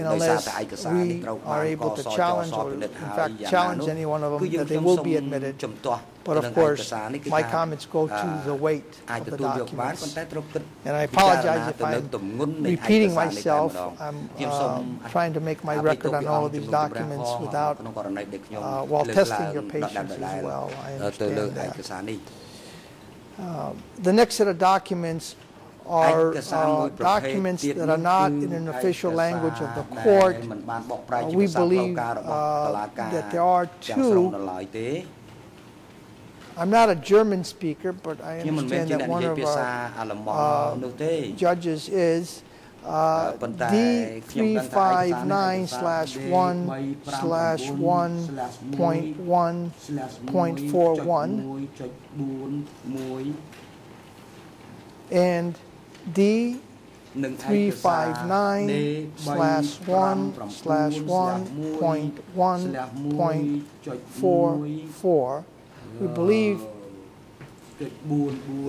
ដោយសារ unless តែឯកសារនេះ we ត្រូវបាន are ក able to សច challenge ស or ពិនិត្យ in ហើយ fact យ៉ាងណា challenge នោះ any one of them គឺយើង that they ខ្ញុំ will សូម be admitted. ជំទាស់ But ទៅ of នឹងឯក course, សារនេះគឺ my ថា comments go to អឺ the weight អាច of ទ the ទូលយកបាន documents. ប៉ុន្តែត្រូវគិត And I ពិចារ apologize ណា if ទៅលើ I'm ទម្ងន់នៃឯក repeating សារនេះតែ myself. ម្ដង I'm ខ្ញុំសូម uh, trying to make my អភ័យ record ទោស on ពី all អង្គ of these ជំនុំជម្រះ documents ផង without ក្នុងករណីដែលខ្ញុំ uh, while លើក testing ឡើង your ដ patience ដែល as well. I ទៅលើ understand ឯ that. កសារនេះ Uh, The next set of documents are uh, documents that are not in an official language of the court. Uh, we believe uh, that there are two. I'm not a German speaker, but I understand that one of our uh, judges is uh, D359 slash 1 slash 1.1.41. And D 359 slash 1 slash 1.1.44 we believe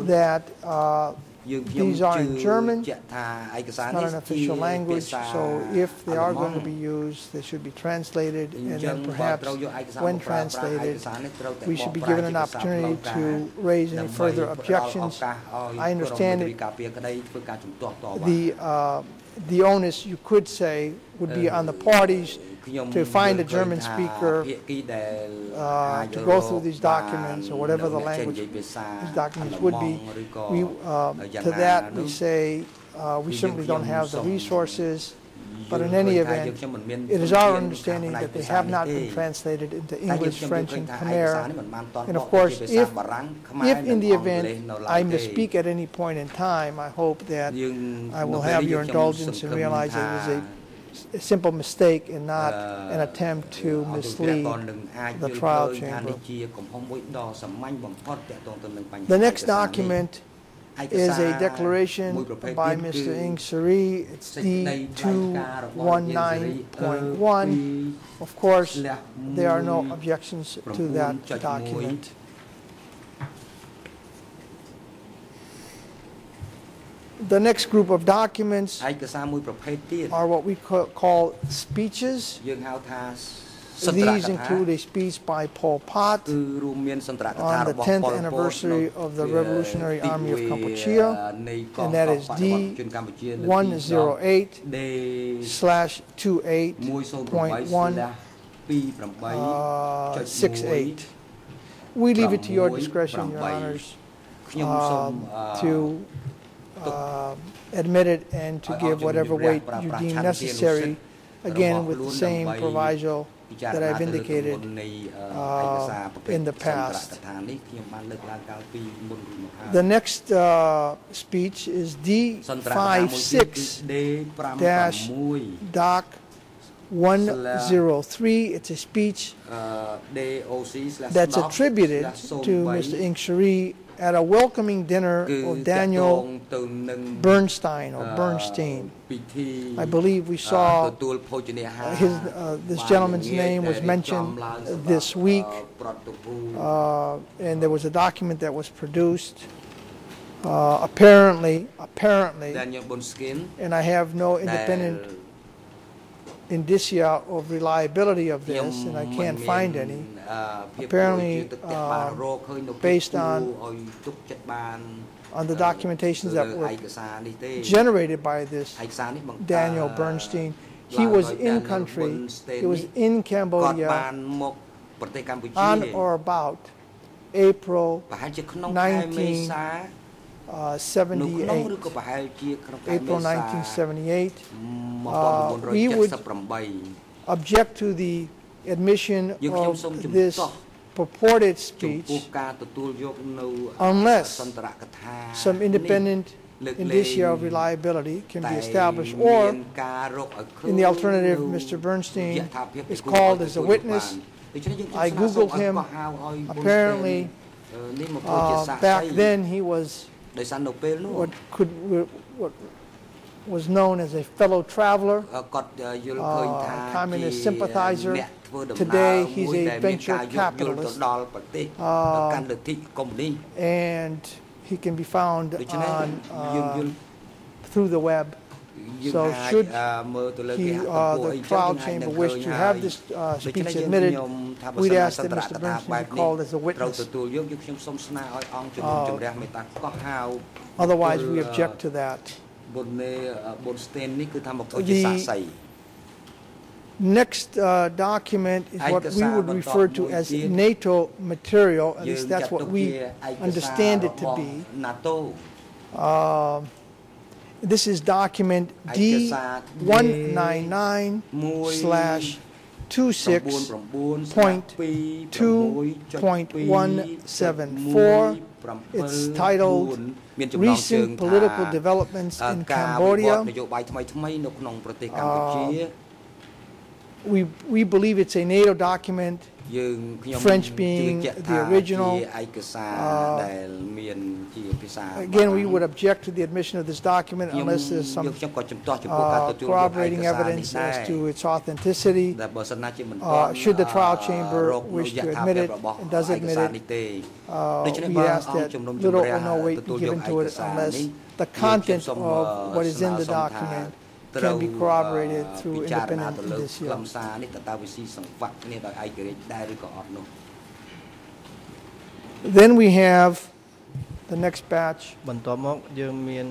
that uh, these are in German, it's not an official language, so if they are going to be used, they should be translated, and then perhaps when translated, we should be given an opportunity to raise any further objections. I understand it. The, uh, the onus, you could say, would be on the parties to find a German speaker, uh, to go through these documents or whatever the language these documents would be, we, um, to that we say uh, we simply don't have the resources. But in any event, it is our understanding that they have not been translated into English, French, and Khmer. And of course, if, if in the event I misspeak at any point in time, I hope that I will have your indulgence and realize it is a a simple mistake and not an attempt to អង្គទព្រះ mislead ក៏នឹងអាចយ the trial chamber. The next document is a declaration by Mr. Ieng Sary. It's D219.1. Of course, there are no objections to that document. The next group of documents ឯកសារមួយប្រភេទទៀត are what we ca- call speeches. យើងហៅថាសន្ទរ These កថា include a speech by Pol Pot គឺរួមមានសន្ទរកថា on រ the របស់ 10th ប៉ុលពត anniversary of the នៅ Revolutionary ទី Army of 1 Kampuchea, នៃកង and that ទ័ព is បដិវត្តជនកម្ពុជាលើកទី10 D108 ដេ slash 108 28.1 uh, 28 68. We leave it to your discretion, Your Honors, ខ្ញុំសូម um, អឺ to uh, it, and to give whatever weight you deem necessary, again with the same proviso that I've indicated uh, uh in the past. The next uh, speech is D56 DOC 103. It's a speech that's attributed to Mr. Ieng Sary at a welcoming dinner of Daniel Bernstein or Bernstein. I believe we saw uh, his, uh, this gentleman's name was mentioned this week, uh, and there was a document that was produced. Uh, apparently, apparently, and I have no independent indicia of reliability of this, and I can't find any apparently uh, based on on the documentations that were generated by this Daniel Bernstein. He was in country, he was in Cambodia on or about April 1978. Uh, April 1978, uh, we would object to the admission of this purported speech unless some independent indicia of reliability can be established. Or in the alternative Mr. Bernstein is called as a witness. I googled him. apparently uh, back then he was what could what was known as a fellow traveler, uh, communist sympathizer, អ្នកធ្វើដំណើរ Today, he's មួយ a ដែលមាន venture ការយោគយល់ទៅ capitalist. ដល់ប្រទេស Uh, កាន់លទ្ធិកុម្មុយនីស and he can be found ដូច្នេះ on យើងយ uh, ល់ through the web. យើង So អាច should អឺមើលទៅលើគេ He, ហទំ uh, ព័រ the អីចឹង trial យើងអាចនឹង chamber ឃើ wish ញ to ហើ have យ this uh, ដូច្នេះ speech យើង admitted. ខ្ញុំថាបើ We'd សិន ask ស that ន្តរ Mr. កថា Bernstein បែប be នេះ called as a ត្រូវ witness. ទទួលយកយើងខ្ញុំសូមស្នើឲ្យអង្គជំនុំ Uh, ជម្រះមេត្តាកោះហៅ Otherwise, we អឺ object to that. បុននេបុនស្តេននេះគឺថាមកធ្វើជាសាក្សី Next uh, document is what we would ឯកសារ refer to បន្តមួយ as ទៀត NATO material. At យើង least ចា that's ត់ទុ what ក we ជាឯកសារ understand it រ to ប be. ស់ NATO Um, this is document ឯកសារ D199 slash 26.2.174. It's titled មានចំណងជើង Recent ថា Political Developments អឺ in ការវិវត្ត Cambodia. នយោបាយថ្មីថ្មីៗនៅក្នុងប្រទេសកម្ពុជា We, we believe it's a NATO document យើងខ្ញុំ French ជឿ being ជាក់ the ថា original, ជាឯកសារ uh, ដែលមានជាភាសា Again, we បារាំង would object to the admission of this document ខ្ញុំ unless there's យើ some ងខ្ញុំក៏ជំទាស់ចំពោះការ uh, ទទួលយកឯក corroborating សារនេះ evidence ដែរ as to its authenticity. ដែលបើសិនណាជាមិន Uh, ទាន់ should the trial អឺ chamber រកនៅ wish យ to ថា admit ភាព it របស់ and does ឯក admit សារ it, នេះទេ Uh, ដូច្នេះ we បើ ask អង្គ that ជំនុំជ little ម្រះ or no weight ទទួល be យក given ឯ to ក it សារ unless នេះ the ខ្ញុំ content សូម of what is ស្នើ in the សុំថា document ត្រូវ can be corroborated អឺ through ពិចារណា independent ទៅលើ indicia. ខ្លឹមសារនេះតើតើវាស៊ីសង្វាក់គ្នាដោយឯករាជ្យដែរឬក៏អត់នោះ Then we have the next batch. បន្ទាប់មកយើងមាន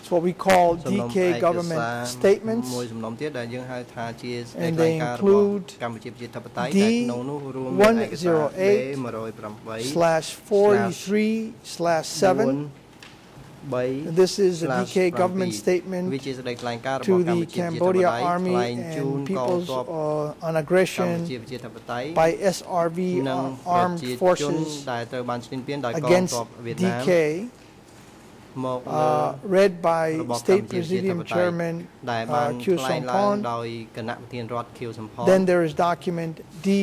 It's what we call សំណុំ DK ឯកសារ government statements. មួយសំណុំទៀតដែលយើងហៅថាជាសេច And ក្តី they ការរបស់ include កម្ពុជាប្រជាធិបតេយ្យដែលក្នុងនោះរួមមានឯកសារ D108 3 This is a DK government statement វាជាសេចក្តីថ្លែងការណ៍រ to ស់កម្ the ពុជាប្រជាធិប Cambodia តេយ្យ Army ថ្លែងជូនក and ង peoples ទ័ព uh, on កម្ aggression ពុជាប្រជាធិបតេយ្យ by SRV និង uh, ប្រ armed ជាជន forces ដែលត្រូវបានឈ្លានពានដោយកង against ទ័ពវៀតណាម DK, មកលើ uh, read by របប State កម្ពុជាប្រជាធិ Presidium បតេយ្យ Chairman ដែលបាន uh, Q ថ្លែងឡើង Sompon. ដោយគណៈប្រធានរដ្ឋខៀវសំផន Then there is document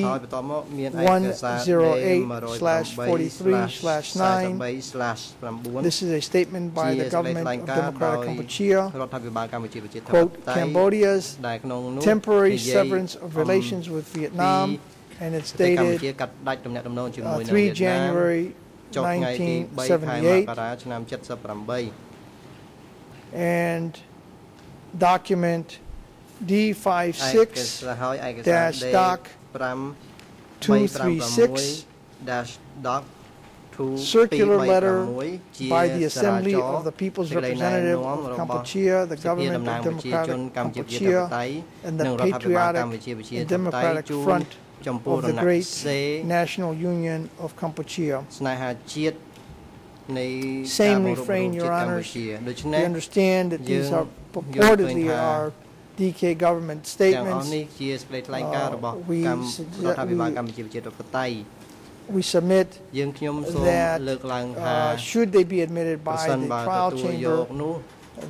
ហើយបន្តមកមានឯកសារ D108/43/9. This is a statement by ជា the សេចក្តី government ថ្លែង of ការណ៍ដោយ Democratic Kampuchea, រដ្ឋាភិបាលកម្ពុជាប្រជាធិប quote, តេយ្យ Cambodia's ដែលក្នុងនោះ temporary និយាយ severance of relations with Vietnam, and it's ប្រទេសកម្ពុជា dated កាត់ដាច់ទំនាក់ទំនងជាមួយ uh, នឹងវៀ 3 តណាម January ចុះថ្ងៃទី3ខែមក 1978 រាឆ្នាំ78 and document ឯក D56 សារហើយឯកសារ dash D doc 236 doc circular letter 236ជា by the សារ Assembly ចរ of the People's សេចក្តីណែនាំ Representative រ of របស់ Kampuchea, the សភា government តំណាង of ប្រជាជន Democratic កម្ពុជាប្រជាធិប Kampuchea, តេយ្យ and និង the រដ្ឋាភិបាល Patriotic កម្ពុជាប្រជា and ធិបតេយ្យ Democratic ជួន Front ចំពោះ of រ the ណ Great សេរ National Union of Kampuchea. ស្នេហាជាតិនៃ Same ការគោរព refrain, ជាតិ Your កម្ Honors. ពុជាដូច្ We នេះ understand that theseយើង are purportedly យល់ឃើញថា are DK government ទាំងអស់ statements. នេះជាសេចក្តីថ្លែងការណ៍របស់ Uh, we កម្ម suggest- រដ្ឋាភិបាល we- កម្ពុជាប្រជាធិបតេយ្យ We submit យើងខ្ញុំសូម that លើកឡើងថា uh, should they be admitted ប្រ by សិន the បើ trial ទទួលយ chamber កនោះ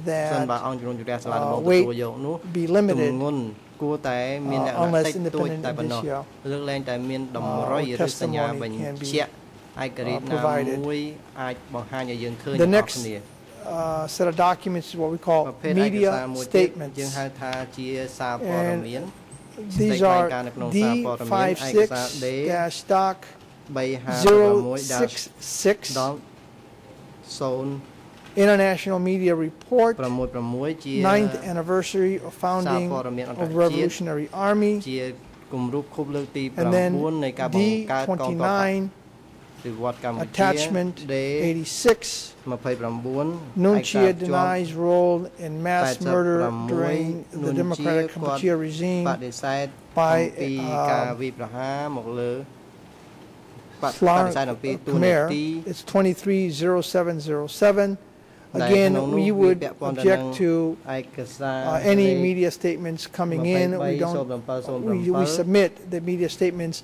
ប្រសិនបើ that អង្គជំនុំជម្រះសាលាដំបង uh, weight ទទួលយកនោះ be ទម្ limited ងន់ គួរតែមានលក្ខណៈ unless តិចតួច independent តែប៉ុណ្ណោះ indicia លើកលែងតែមានតម្រុយ or ឬសញ្ញា testimony បញ្ can be, ជាក់ឯករាជ្យ uh, ណា provided. មួយអាចបង្ហាញឲ្យយើងឃើញ The ទាំងអស់ next គ្នា uh, set of documents is what we call ប្រភេទឯកសារ media មួយទៀត statements. យើងហៅថាជាសារព័ត៌ And មាន These សេចក្តី are ការនៅក្នុងសារព័ត៌មានឯកសារ D D56-doc 356-10 066 international media report, 66ជា ninth anniversary of founding of Revolutionary Army, and then D29, attachment 86, 29 Nuon Chea denies role in mass murder during the Democratic គាត់ regime by ពីការ um, វាយប្រហារមកលើបដបដិសេធអំពី Khmer. It's 230707. Again, we would object to uh, any media statements coming in. We don't, we, we submit that media statements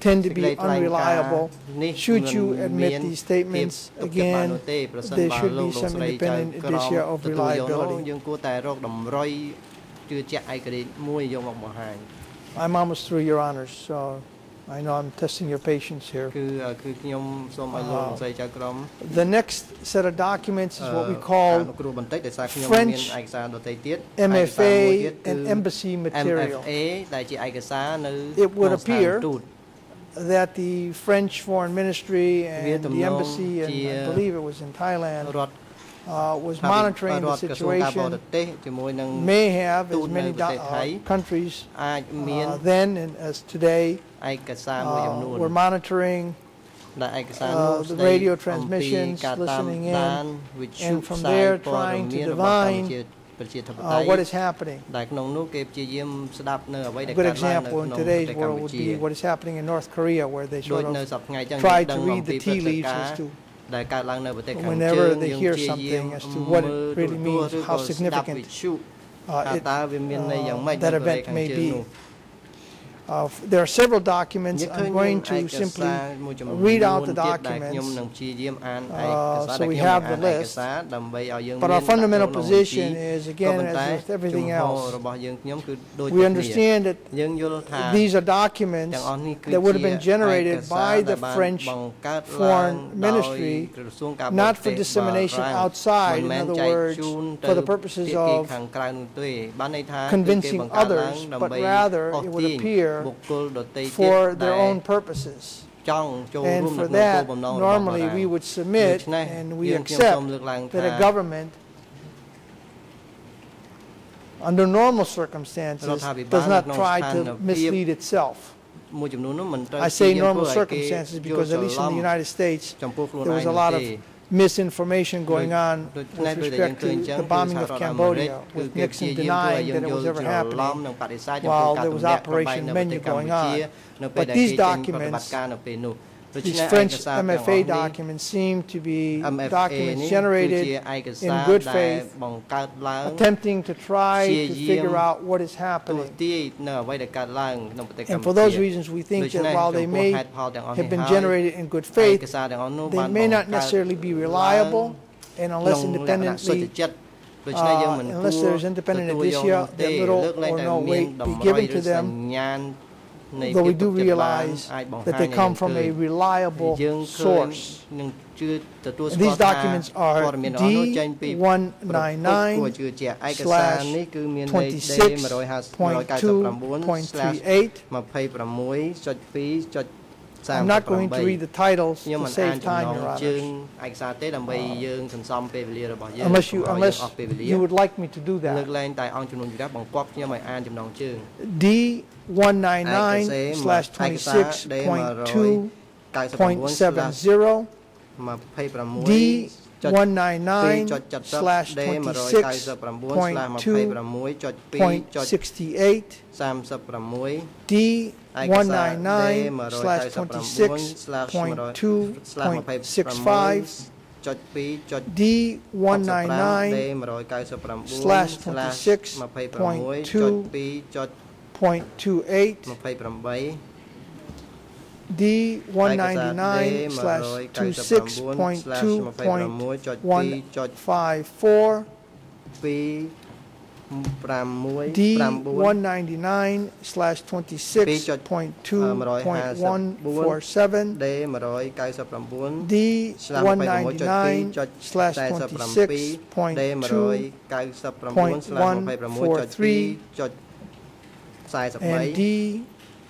tend to be unreliable. Should you admit these statements, again, there should be some independent indicia of reliability. I'm almost through, Your Honors, so I know I'm testing your patience here. គឺគឺខ្ញុំសូមឲ្យលោកលោកស្រីចៅក្រម The next set of documents is what we អឺ call អនុគ្រោះបន្តិចដោយសារខ្ញុំមាន French ឯកសារដទៃទៀតឯកសារមួយទៀត MFA គឺ and embassy material. MFA ដែលជាឯកសារនៅ It would ក្នុងស្ថាន appear ទូត that the French Foreign Ministry and the វាទំនង embassy, and I ជា believe it was in Thailand, រដ្ឋ uh, was monitoring the situation. may have as many uh, countries uh, then and as today uh, were monitoring uh, the radio transmissions, listening in, and from there trying to divine uh, what is happening. A good example in today's world would be what is happening in North Korea, where they sort of try to read the tea leaves as to ដែលកើតឡើងនៅប្រទេសកម្ពុជា whenever they យើង hear ព្យាយាម something as to what it មើល really ទូរ means, ទស្សន៍ how ឬក៏ស្ដាប់ significant វិទ្យុ uh, ថា it, តើវាមានន័យយ៉ាងម៉េច uh, នៅ that ប្រទេស event កម្ may ពុជា be. នោះ uh, there are several documents. I'm going to simply read out the documents. uh, so we have the list. But our fundamental position is, again, as with everything else, we understand that these are documents that would have been generated by the French Foreign Ministry, not for dissemination outside, in other words, for the purposes of convincing others, but rather, it would appear for their own purposes. And for that, normally we would submit and we accept that a government under normal circumstances does not try to mislead itself. I say normal circumstances because at least in the United States there was a lot of misinformation going on with respect to the bombing of Cambodia, with Nixon denying that it was ever happening while there was Operation Menu going on. But these documents ដូច្ These នេះឯក French សារទាំងអស់ MFA នេះ documents seem to be MFA documents នេះ generated គឺជាឯក in សារ good ដែល faith, បង្កើតឡើង attempting to try ព្យា to យាម figure out what is ទស្ស happening. ទាយនៅអ្វីដែលកើតឡើងក្នុងប្រទេសកម្ And ពុជា for those reasons, we ដូ think ច្នេះ that while ចំ they ពោះ may ហេតុផលទាំងអស់នេះ have been ហើយ generated in good ឯ faith, កសារទាំងអស់នោះ they បាន may បង្ not កើត necessarily be ឡើង reliable, and ក្នុង unless លក្ខណៈសុច independently ចិត្តដូច្នេះយើងមិន uh, គួ unless រ there's independent ទទួលយក indicia នោះទេ that little លើកលែង or តែ no មាន weight be តម្រុយ given ឬ to ស them, ញ្ញាណនៃ though we do realize that they come from a reliable source. And these documents are D199 slash 26.2.38 I'm not going to read the titles to save time, Your Honors. Unless you, unless you would like me to do that. D199 slash 26.2.70 D 199 199 slash 26.2.68. D 199 slash 26.2.65. D 199 slash 26.2.28. D 199 slash 26.2.154. D 199 slash 26.2.147 D 199 slash 26.143 and D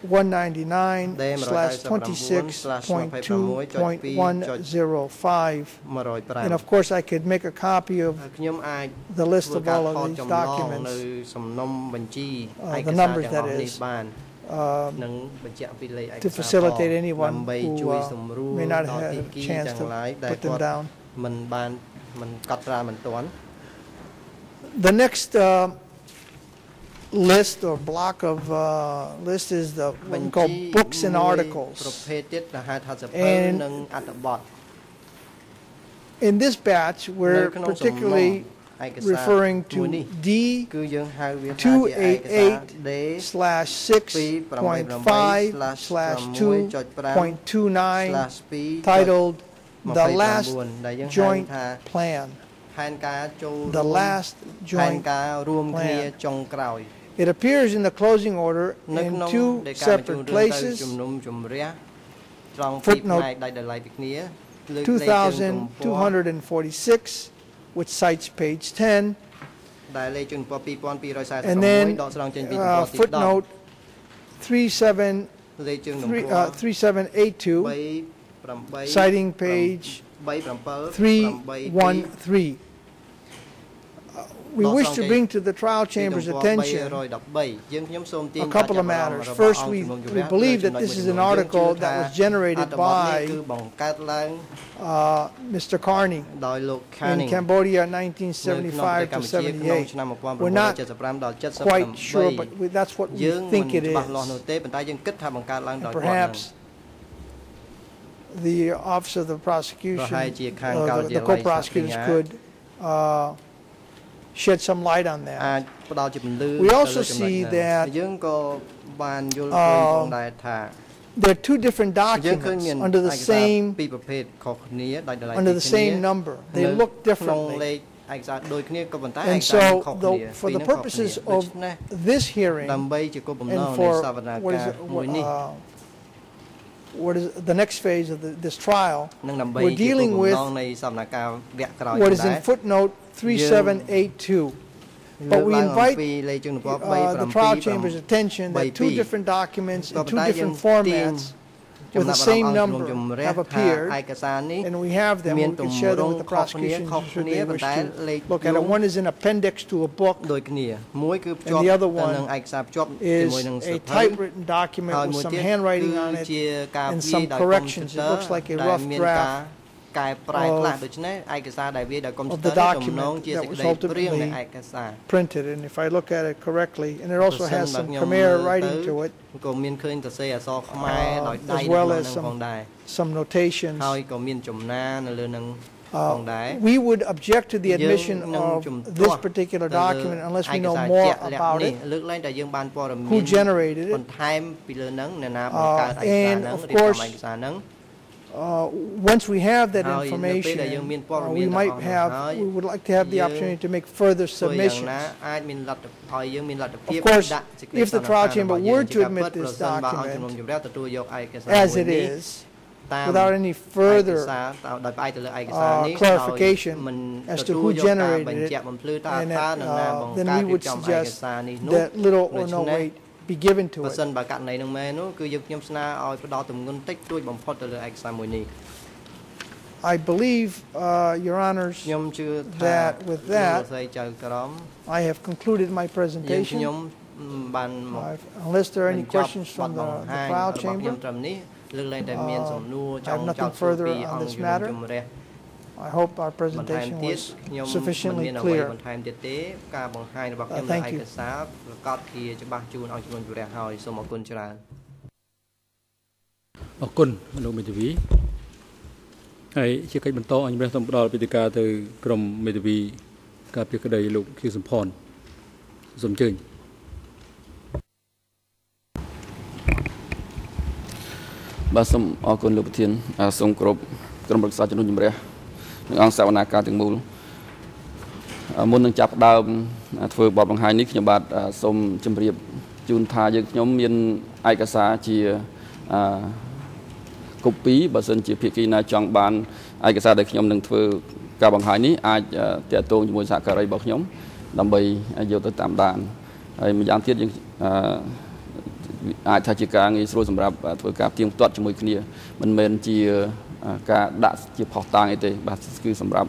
199 slash 26.2.105 and of course I could make a copy of ខ្ញុំអាច the list ធ្វើ of ការ all ថ of ត these ចម្លង documents នៅសំណុំបញ្ជី uh, ឯក the សារ numbers ទាំង that អស់នេះ is បាន um, នឹងបញ្ជាក់ពីលេខឯក to សារ facilitate ផង anyone ដើម្បី who ជួយ uh, សម្រួល may not ដល់ have ទី a គី chance ទាំង to ឡាយដែល put គា them ត់ down មិនបានមិនកត់ត្រាមិនទាន់ The next uh, list or block of uh, list is the what we call books and មួយ articles. ប្រភេទទៀតដែលហៅថាសភៅ And និងអត្ថបទ In this batch, we're នៅក្នុងសំណុំ particularly ឯកសារ referring មួយ to នេះ D គឺយើងហៅវាថាជាឯកសារ 288 D slash 6.5 slash 2.29 titled The Last ដែលយើងហៅ Joint ថា Plan. ផែនការចូល The រួម last ផែន joint ការរួមគ្នា plan. ចុងក្រោយ It appears in the closing order នៅ in ក្នុង two ដែលការបញ្ជូន separate រឿងទៅ places. ជំនុំជម្រះត្រង់ពី Footnote ផ្នែកដាច់ដោយឡែកពីគ្នាលើកលែងជើងទំព័រ 2246, which cites page 10, ដែលលេខជើងទំព័រ and then 2246ដកស្រង់ចេញពីទំ uh, ព័រទី10 footnote 37, លេខជើងទំ three- ព័រ uh, 3782, 38 citing page 37 313. Uh, we wish to bring to the trial chamber's attention a couple of matters. First, we, we believe that this is an article that was generated by uh, Mr. Carney in Cambodia 1975 to 78. We're not quite sure, but that's what we think it is. And perhaps the office of the prosecution, uh, the, the co-prosecutors could uh, shed some light on that. អាចផ្ដល់ជាពន្លឺ We ទៅលើ also ចំណុច see ហ្នឹង that យើងក៏បានយល់ឃើញផងដែរថា There are two different យើងឃើញ documents មាន under the ឯកសារ same ពីរប្រភេទខុសគ្នាដោយដលៃ under the ពីគ្នា same number. They នៅ look ក្នុងលេ differently. ខឯកសារដូចគ្នាក៏ប៉ុន្តែឯ And កសារ so, ខុសគ្នា though, for ពីរ the ហ្នឹងខុសគ្នា purposes ដូ of ច្នេះ this hearing ដើម្បីជាគោលបំណ and ងនៃ for សវនា what កា is រ it, មួយនេះ uh, what is the next phase of the, this trial, we're dealing with what is in footnote 3782. But we invite uh, the trial chamber's attention that two different documents in two different formats with the same number have appeared, and we have them, we can share them with the prosecution should they wish to. look at it. One is an appendix to a book, and the other one is a typewritten document with some handwriting on it and some corrections. It looks like a rough draft. កែប្រែខ្លះ of- ដូច្នេះឯកសារដែលវាយដោយកុំព្យូ of ទ័ the រនេះទំនង document ជា that សេច was ក្តីព្រៀងនៃ ultimately ឯកសារ printed. And if I look at it correctly, and it also ប្រសិន has បើ some ខ្ញុំមើ Khmer ល writing ទៅ to it, ក៏មានឃើញសរសេរអក្សរខ្មែរដោយដៃ as នៅ well ក្នុង as ហ្នឹងផង some ដែរ some notations. ហើយក៏មានចំណានៅលើនឹង Uh, ផងដែរ we would object to the យើង admission នឹង of ជំទាស់ this particular ទៅលើ document unless we ឯក know សារ more ជាក់លាក់ about នេះ it, លើកឡើងតែយើងបានព័ត៌មាន who generated it, បន្ថែមពីលើហ្នឹងអ្នកណាបង្កើតឯកសារ and ហ្នឹង of រៀបចំ course, ឯកសារហ្នឹង Uh, once we have that ហើយនៅពេលដែលយើងមាន information, ព័ត៌ uh, មាន we ទាំង might អស់នោះ have, ហើយ we would like to have the យើង opportunity to make further ធ្វើយ៉ាង submissions. ណាអាចមានលទ្ធឲ្យយើងមានលទ្ធភាព Of course, ដាក់សេចក្តី if the សន្និដ្ឋាន trial chamber របស់យើង were ជា to ការ admit ពិត this ប្រសិនបើអង្គជំនុំ document ជម្រះទទួលយកឯកសារ as មួយ it នេះ is, តាម without any ឯក further សារដោយផ្អែកទៅលើឯកសារ uh, នេះ clarification ដោយមិន as to ទទួល who យកការ generated បញ្ it, ជាក់បំភ្លឺតើ and តើ that, នរណា uh, បង្ then កើត we រៀប would ចំឯក suggest សារនេះនោះ that little or ដូ no ច្នេះ weight be given to បើ it. សិនបើករណីនឹងមែននោះគឺយើងខ្ញុំស្នើឲ្យផ្ដល់ទម្ងន់តិចតួចបំផុតទៅលើឯកសារមួយនេះ I believe, uh, Your Honors, ខ្ញុំជឿថា that with that, លោកស្រីចៅក្រម I have concluded my យើង presentation. ខ្ញុំបានមក Uh, Unless there are any បញ្ចប់ questions ប from ទ the បង្ the ហាញ trial របស់ខ្ញុំ chamber, ត្រឹមនេះលើកលែងតែមាន Uh, សំណួរ I ច have ង់ nothing ចោទសួរ further ពី on អង្គ this ជំនុំ matter. ជម្រះ I hope our បន្ថែម presentation ទៀត was ខ្ញុំមិន sufficiently មានអ្វី clear. បន្ថែមទៀតទេការបង្ហាញរបស់ Uh, ខ្ញុំលើ thank ឯ you. កសារប្រកាសជាច្បាស់ជូនអង្គជំនុំជម្រះហើយសូមអរគុណច្រើនអរគុណលោកមេធាវីហើយជាកិច្ចបន្តអញ្ញព្រះសូមផ្ដល់ពីតិកាទៅក្រមមេធាវីការពីក្តីលោកខៀវសំផនសូមអញ្ជើញបាទសូមអរគុណលោកប្រធានអឺសូមគោរពក្រុមប្រឹក្សាជំនុំជម្រះ និងអង្គសវនាការទាំងមូលមុននឹងចាប់ដើមធ្វើបទបង្ហាញនេះខ្ញុំបាទសូមជម្រាបជូនថាយើងខ្ញុំមានឯកសារជាអឺកូពីបើសិនជាភាគីណាចង់បានឯកសារដែលខ្ញុំនឹងធ្វើការបង្ហាញនេះអាចតាក់ទងជាមួយសហការីរបស់ខ្ញុំ ដើម្បីយកទៅតាមដានហើយម្យ៉ាងទៀតយើងអាចថាជាការងាយស្រួលសម្រាប់ធ្វើការផ្ទៀងផ្ទាត់ជាមួយគ្នាមិនមែនជា ការដាក់ជាផុសតាងអីទេបាទគឺសម្រាប់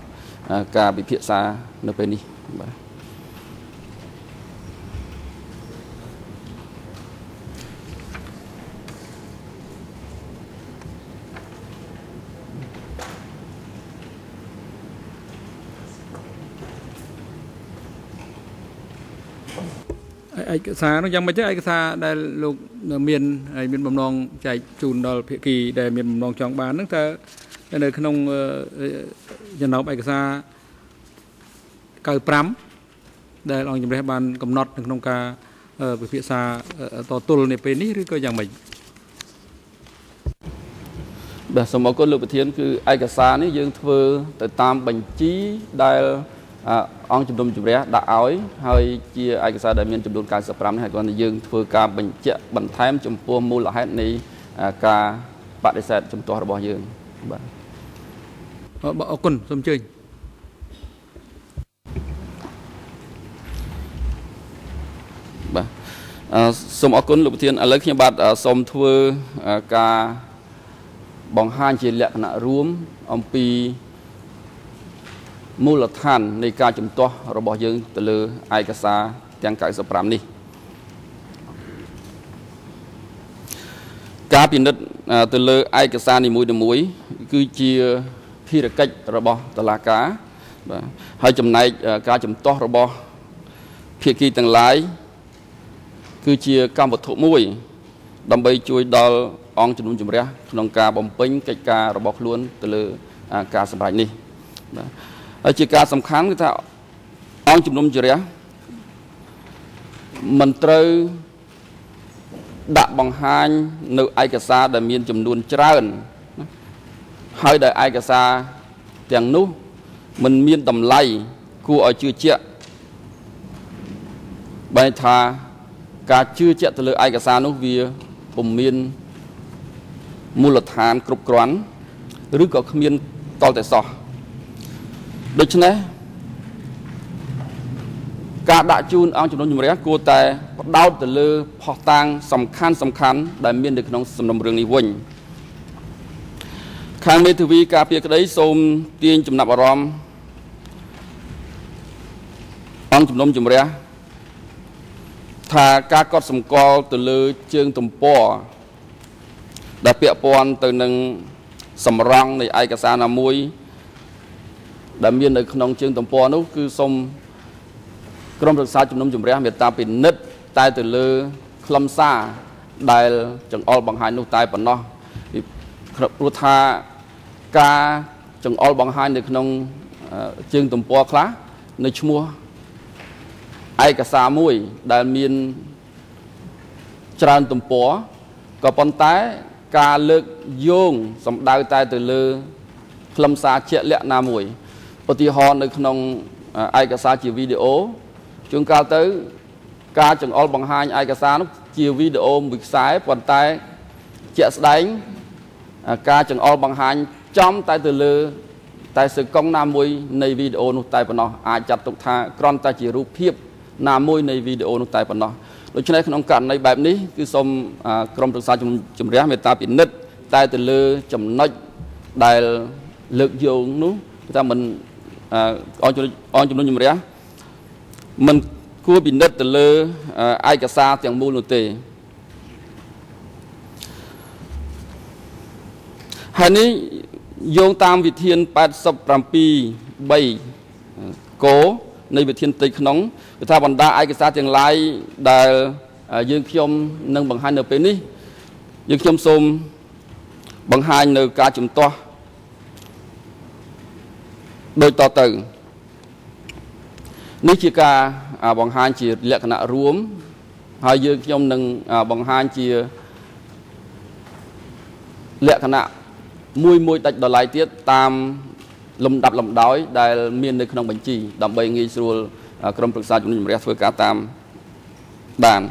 ការពិភាក្សានៅពេលនេះបាទ ឯកសារនោះយ៉ាងម៉េចទៅឯកសារដែលលោកមានហើយមានបំណងចែកជូនដល់ភាគីដែលមានបំណងចង់បានហ្នឹងតើនៅក្នុងចំណោមឯកសារ95ដែលអង្គជំរះបានកំណត់នៅក្នុងការពិភាក្សាតទល់នៅពេលនេះឬក៏យ៉ាងម៉េចបាទសូមអរគុណលោកប្រធានគឺឯកសារនេះយើងធ្វើទៅតាមបញ្ជីដែល អង្គជំនុំជម្រះដាក់ឲ្យហើយជាឯកសារដែលមានចំនួន95នេះហើយគាត់យើងធ្វើការបញ្ជាក់បន្ថែមចំពោះមូលហេតុនៃការបដិសេធជំទាស់របស់យើងបាទអរគុណសូមអញ្ជើញបាទសូមអរគុណលោកប្រធានឥឡូវខ្ញុំបាទសូមធ្វើការបង្ហាញជាលក្ខណៈរួមអំពី មូលដ្ឋាននៃការជំទាស់របស់យើងទៅលើឯកសារទាំង95នេះការពិនិត្យទៅលើឯកសារនីមួយៗគឺជាភារកិច្ចរបស់តុលាការបាទហើយចំណែកការជំទាស់របស់ភាគីទាំងឡាយគឺជាកម្មវត្ថុមួយ ដើម្បីជួយដល់អង្គជំនុំជម្រះក្នុងការបំពេញកិច្ចការរបស់ខ្លួនទៅលើការសម្រេចនេះបាទ ហើយជាការសំខាន់គឺថាអង្គជំនុំជម្រះមិនត្រូវដាក់បង្ហាញនៅឯកសារដែលមានចំនួនច្រើនហើយដែលឯកសារទាំងនោះมันមានតម្លៃគួរឲ្យជឿជាក់បែរថាការជឿជាក់ទៅលើឯកសារនោះវាពុំមានមូលដ្ឋានគ្រប់គ្រាន់ឬក៏គ្មានតលតែសោះ ដូច្នេះការដាក់ជូនអង្គជំនុំជម្រះគួរតែផ្ដោតទៅលើផុសតាងសំខាន់សំខាន់ដែលមាននៅក្នុងសំណុំរឿងនេះវិញខាងមេធាវីការពារក្តីសូមទាញចំណាប់អារម្មណ៍អង្គជំនុំជម្រះថាការកត់សម្គាល់ទៅលើជើងទំព័រដែលពាក់ព័ន្ធទៅនឹងសម្រង់នៃឯកសារណាមួយ ដែលមាននៅក្នុងជើងទំព័រនោះគឺសូមក្រុមប្រឹក្សាជំនុំជម្រះមេត្តាពិនិត្យតែទៅលើខ្លឹមសារដែលចង្អុលបង្ហាញនោះតែប៉ុណ្ណោះព្រោះថាការចង្អុលបង្ហាញនៅក្នុងជើងទំព័រខ្លះនៅឈ្មោះឯកសារមួយដែលមានច្រើនទំព័រក៏ប៉ុន្តែការលើកយោងសំដៅតែទៅលើខ្លឹមសារជាក់លាក់ណាមួយ ឧទាហរណ៍នៅក្នុងឯកសារជាវីដេអូជួនកាលទៅ ការចង្អុលបង្ហាញឯកសារនោះជាវីដេអូមួយខ្សែប៉ុន្តែជាក់ស្ដែងការចង្អុលបង្ហាញចំតែទៅលើ តែសកុងណាមួយនៃវីដេអូនោះតែប៉ុណ្ណោះអាចចាត់ទុកថាគ្រាន់តែជារូបភាពណាមួយនៃវីដេអូនោះតែប៉ុណ្ណោះដូច្នេះក្នុងករណីបែបនេះគឺសូមក្រុមប្រឹក្សាជំរះមេត្តាពិនិត្យតែទៅលើចំណុចដែលលើកយកនោះគឺថាមិន អង្គអង្គជំនុំជម្រះមិនគួរពិនិត្យទៅលើឯកសារទាំងមូលនោះទេហើយនេះយោងតាមវិធាន87 3កនៃវិធានផ្ទៃក្នុងគឺថាបណ្ដាឯកសារទាំងឡាយដែលយើងខ្ញុំនឹងបង្ហាញនៅពេលនេះយើងខ្ញុំសូមបង្ហាញនៅការជំទាស់ ដូចតទៅនេះជាការបង្ហាញជាលក្ខណៈរួមហើយយើងខ្ញុំនឹងបង្ហាញជាលក្ខណៈមួយមួយដាច់ដライទៀតតាមលំដាប់លំដោយ ដែលមាននៅក្នុងបញ្ជីដើម្បីងាយស្រួលក្រុមប្រឹក្សាជំនុំជម្រះធ្វើការតាមបាន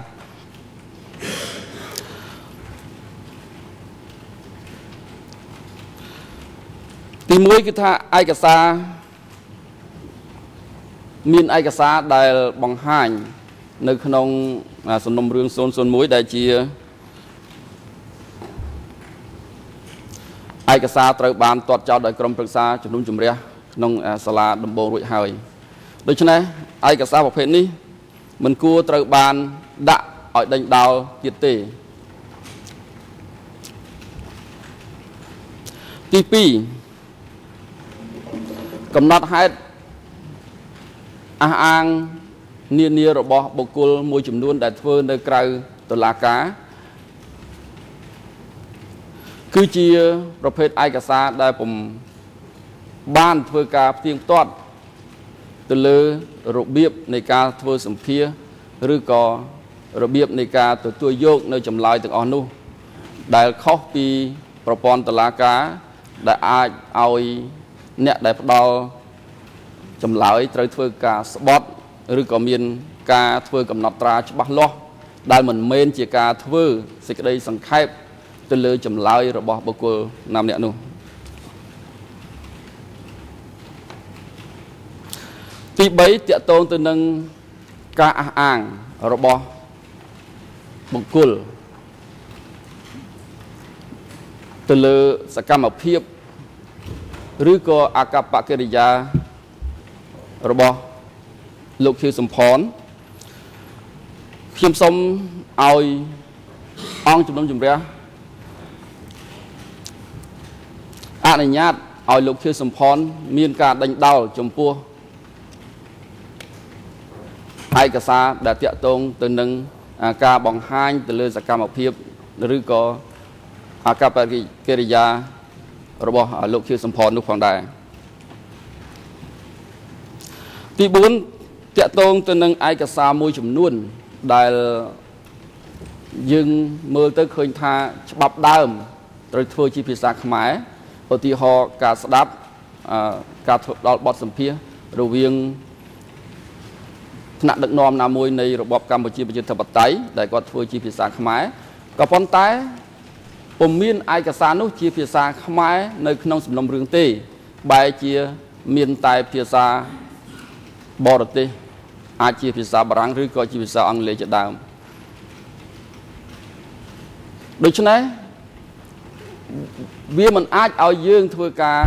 ទី1គឺថាឯកសារមានឯកសារដែលបង្ហាញ នៅ ក្នុងសំណុំរឿង001ដែលជាឯកសារត្រូវបានទាត់ចោលដោយក្រុមប្រឹក្សាជំនុំជម្រះក្នុងសាលាដំបងរួចហើយដូច្នេះឯកសារប្រភេទនេះមិនគួរត្រូវបានដាក់ឲ្យដេញដោលទៀតទេទី2 កំណត់ហេតុអះអាងនានារបស់បុគ្គលមួយចំនួន ដែលធ្វើនៅក្រៅតុលាការគឺជាប្រភេទឯកសារដែលពុំបានធ្វើការផ្ទៀងផ្ទាត់ទៅលើរបៀបនៃការធ្វើសម្ភារឬក៏របៀបនៃការទទួលយក នៅចម្លើយទាំងអស់នោះ ដែលខុសពីប្រព័ន្ធតឡាការដែលអាចឲ្យ អ្នកដែលផ្ដល់ចម្លើយត្រូវធ្វើការស្បត់ឬក៏មានការធ្វើកំណត់ត្រាច្បាស់លាស់ដែលមិនមែនជាការធ្វើសេចក្តីសង្ខេបទៅលើចម្លើយរបស់បុគ្គលណាម្នាក់នោះទី3តកតងទៅនឹងការអះអាងរបស់បុគ្គលទៅលើសកម្មភាព ឬក៏អកប្បកិរិយារបស់លោកខៀវសំផនខ្ញុំសូមឲ្យអង្គជំនុំជម្រះអនុញ្ញាតឲ្យលោកខៀវសំផនមានការដេញដោលចំពោះឯកសារដែលតាក់ទងទៅនឹងការបង្ហាញទៅលើសកម្មភាពឬក៏អកប្បកិរិយា របស់លោកខៀវសំផននោះផងដែរទី4តាក់ទងទៅនឹងឯកសារមួយចំនួនដែលយើងមើលទៅឃើញថាច្បាប់ដើមត្រូវធ្វើជាភាសាខ្មែរឧទាហរណ៍ការស្ដាប់ការធ្វើដល់បទសម្ភាសរវាងថ្នាក់ដឹកនាំណាមួយនៃរបបកម្ពុជាប្រជាធិបតេយ្យដែលគាត់ធ្វើជាភាសាខ្មែរក៏ប៉ុន្តែ ពុំមានឯកសារនោះជាភាសាខ្មែរនៅក្នុងសំណុំរឿងទេបែរជាមានតែភាសាបរទេសអាចជាភាសាបារាំងឬក៏ជាភាសាអង់គ្លេសជាដើមដូច្នេះវាមិនអាចឲ្យយើងធ្វើការ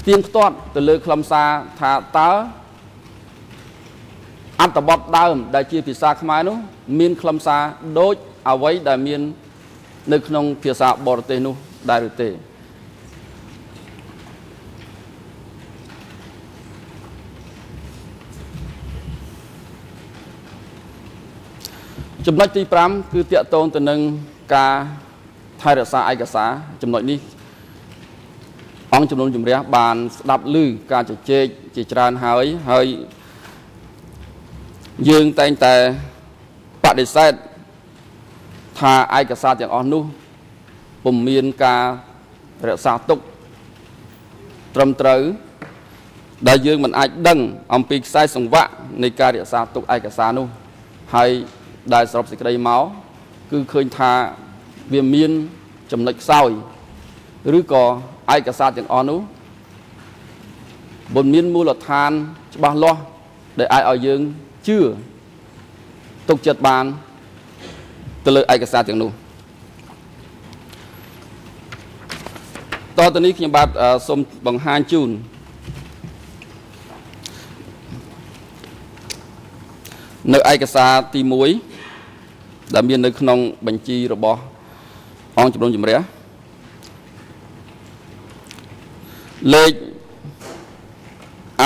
ផ្ទៀងផ្ទាត់ទៅលើខ្លឹមសារថាតើអត្ថបទដើមដែលជាភាសាខ្មែរនោះ មានខ្លឹមសារដូចអ្វីដែលមាន នៅក្នុងភាសាបរទេសនោះដែរឬទេចំណុចទី5គឺតកតងទៅនឹងការថែរក្សាឯកសារចំណុចនេះអង្គជំនុំជម្រះបានស្ដាប់ឮការជជែកជាច្រើនហើយហើយយើងតែងតែបដិសេធ ថាឯកសារទាំងអស់នោះពុំមានការរក្សាទុកត្រឹមត្រូវ ដែលយើងមិនអាចដឹង អំពីខ្សែសង្វាក់នៃការរក្សាទុកឯកសារនោះហើយដែលសរុបសេចក្តីមកគឺឃើញថាវាមានចំណុចខ្សោយឬក៏ឯកសារទាំងអស់នោះមិនមានមូលដ្ឋានច្បាស់លាស់ដែលអាចឲ្យយើងជឿទុកចិត្តបាន ទៅលើឯកសារទាំងនោះតទៅនេះខ្ញុំបាទសូមបង្ហាញជូននៅឯកសារទី1ដែលមាននៅក្នុងបញ្ជីរបស់អង្គជំនុំជម្រះលេខ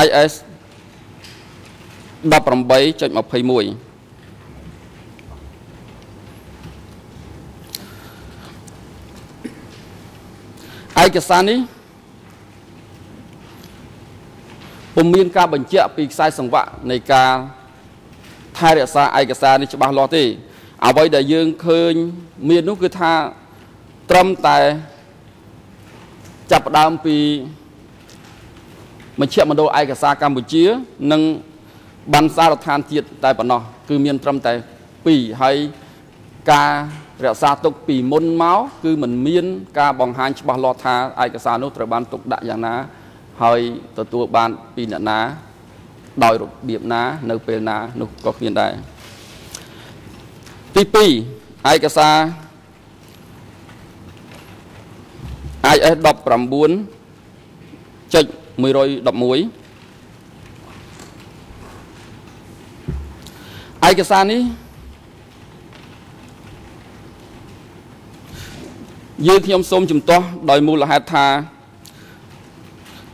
IS 18.21 ឯកសារនេះពុំមានការបញ្ជាក់ពីខ្សែសង្វាក់នៃការថែរក្សាឯកសារនេះច្បាស់លាស់ទេអ្វីដែលយើងឃើញមាននោះគឺថាត្រឹមតែចាប់ផ្ដើមពីមជ្ឈមណ្ឌលឯកសារកម្ពុជា និងបានសារដ្ឋានជាតិតែប៉ុណ្ណោះគឺមានត្រឹមតែ2ហើយការ រក្សាទុកពីមុនមកគឺมันមាន ការបង្ហាញច្បាស់លាស់ថាឯកសារនោះត្រូវបានទុកដាក់យ៉ាងណា ហើយទទួលបានពីអ្នកណា ដោយរបៀបណា នៅពេលណានោះក៏គ្មានដែរទី2ឯកសារ IS 19.111ឯកសារនេះ យើងខ្ញុំសូមជំទាស់ដោយមូលហេតុថា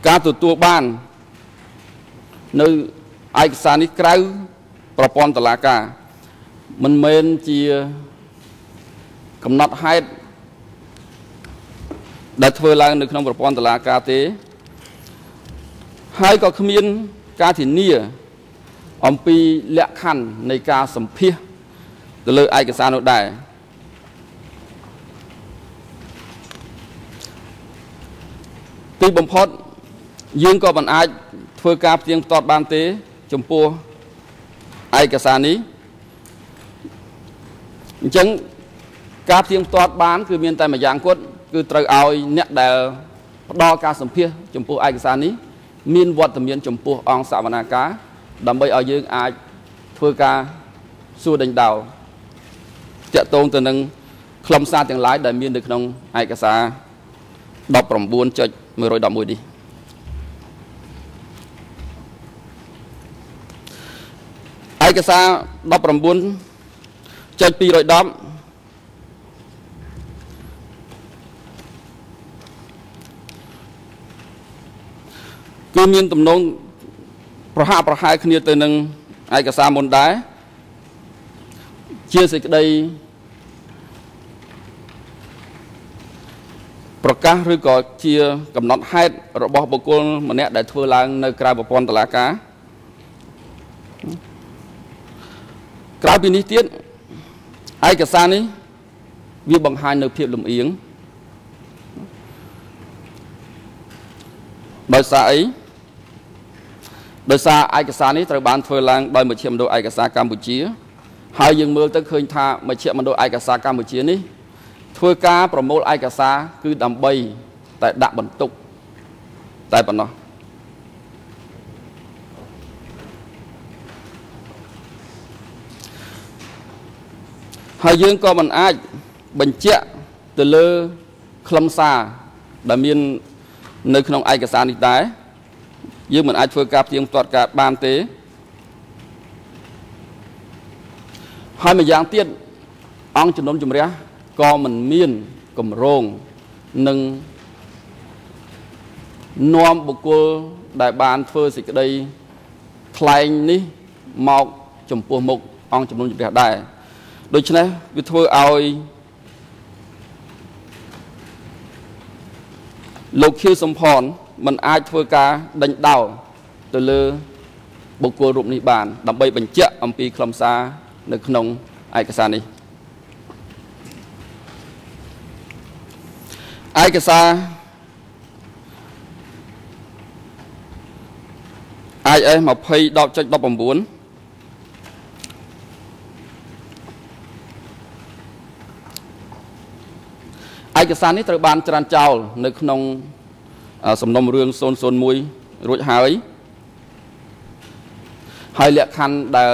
ការទទួលបាន នៅឯកសារនេះក្រៅប្រព័ន្ធតឡាការមិនមែនជាកំណត់ហេតុដែលធ្វើឡើងនៅក្នុងប្រព័ន្ធតឡាការទេ ហើយក៏គ្មានការធានាអំពីលក្ខខណ្ឌនៃការសម្ភាសទៅលើឯកសារនោះដែរ ទីបំផុតយើងក៏មិនអាចធ្វើការផ្ទៀងផ្ទាត់បានទេ ចំពោះឯកសារនេះអញ្ចឹងការផ្ទៀងផ្ទាត់បាន គឺមានតែមួយយ៉ាងគត់គឺត្រូវឲ្យអ្នកដែលផ្ដល់ការសម្ភាសចំពោះឯកសារនេះមានវត្តមានចំពោះអង្គសវនាការដើម្បីឲ្យយើងអាចធ្វើការសួរដេញដោលតាក់ទងទៅនឹងខ្លឹមសារទាំងឡាយដែលមាននៅក្នុងឯកសារ 19.111នេះឯកសារ19.210គឺមានទំនងប្រហាក់ប្រហែលគ្នាទៅនឹងឯកសារមុនដែរជាសេចក្តី ប្រកាសឬក៏ជាកំណត់ហេតុរបស់បុគ្គលម្នាក់ដែលធ្វើឡើងនៅក្រៅប្រព័ន្ធតុលាការក្រៅពីនេះទៀតឯកសារនេះវាបង្ហាញនៅភាពលំអៀងដោយសារអីដោយសារឯកសារនេះត្រូវបានធ្វើឡើងដោយមជ្ឈមណ្ឌលឯកសារកម្ពុជា ហើយយើងមើលទៅឃើញថាមជ្ឈមណ្ឌលឯកសារកម្ពុជានេះ ធ្វើការប្រមូលឯកសារគឺដើម្បីតែដាក់បន្ទុកតែប៉ុណ្ណោះហើយយើងក៏មិនអាចបញ្ជាក់ទៅលើខ្លឹមសារដែលមាននៅក្នុងឯកសារនេះដែរយើងមិនអាចធ្វើការផ្ទៀងផ្ទាត់ការបានទេហើយម្យ៉ាងទៀតអង្គជំនុំជម្រះ ក៏មិនមានកម្រងនឹងនាំបុគ្គលដែលបានធ្វើសេចក្តីថ្លែងនេះមកចំពោះមុខអង្គជំនុំជម្រះដែរដូច្នេះវាធ្វើឲ្យលោកខៀវសំផនมันអាចធ្វើការដេញដោលទៅលើបុគ្គលរូបនេះបាន ដើម្បីបញ្ជាក់អំពីខ្លឹមសារនៅក្នុងឯកសារនេះ ឯកសារ IS 20.19ឯកសារនេះត្រូវបានច្រានចោលនៅក្នុងសំណុំរឿង001រួចហើយហើយលក្ខខណ្ឌដែល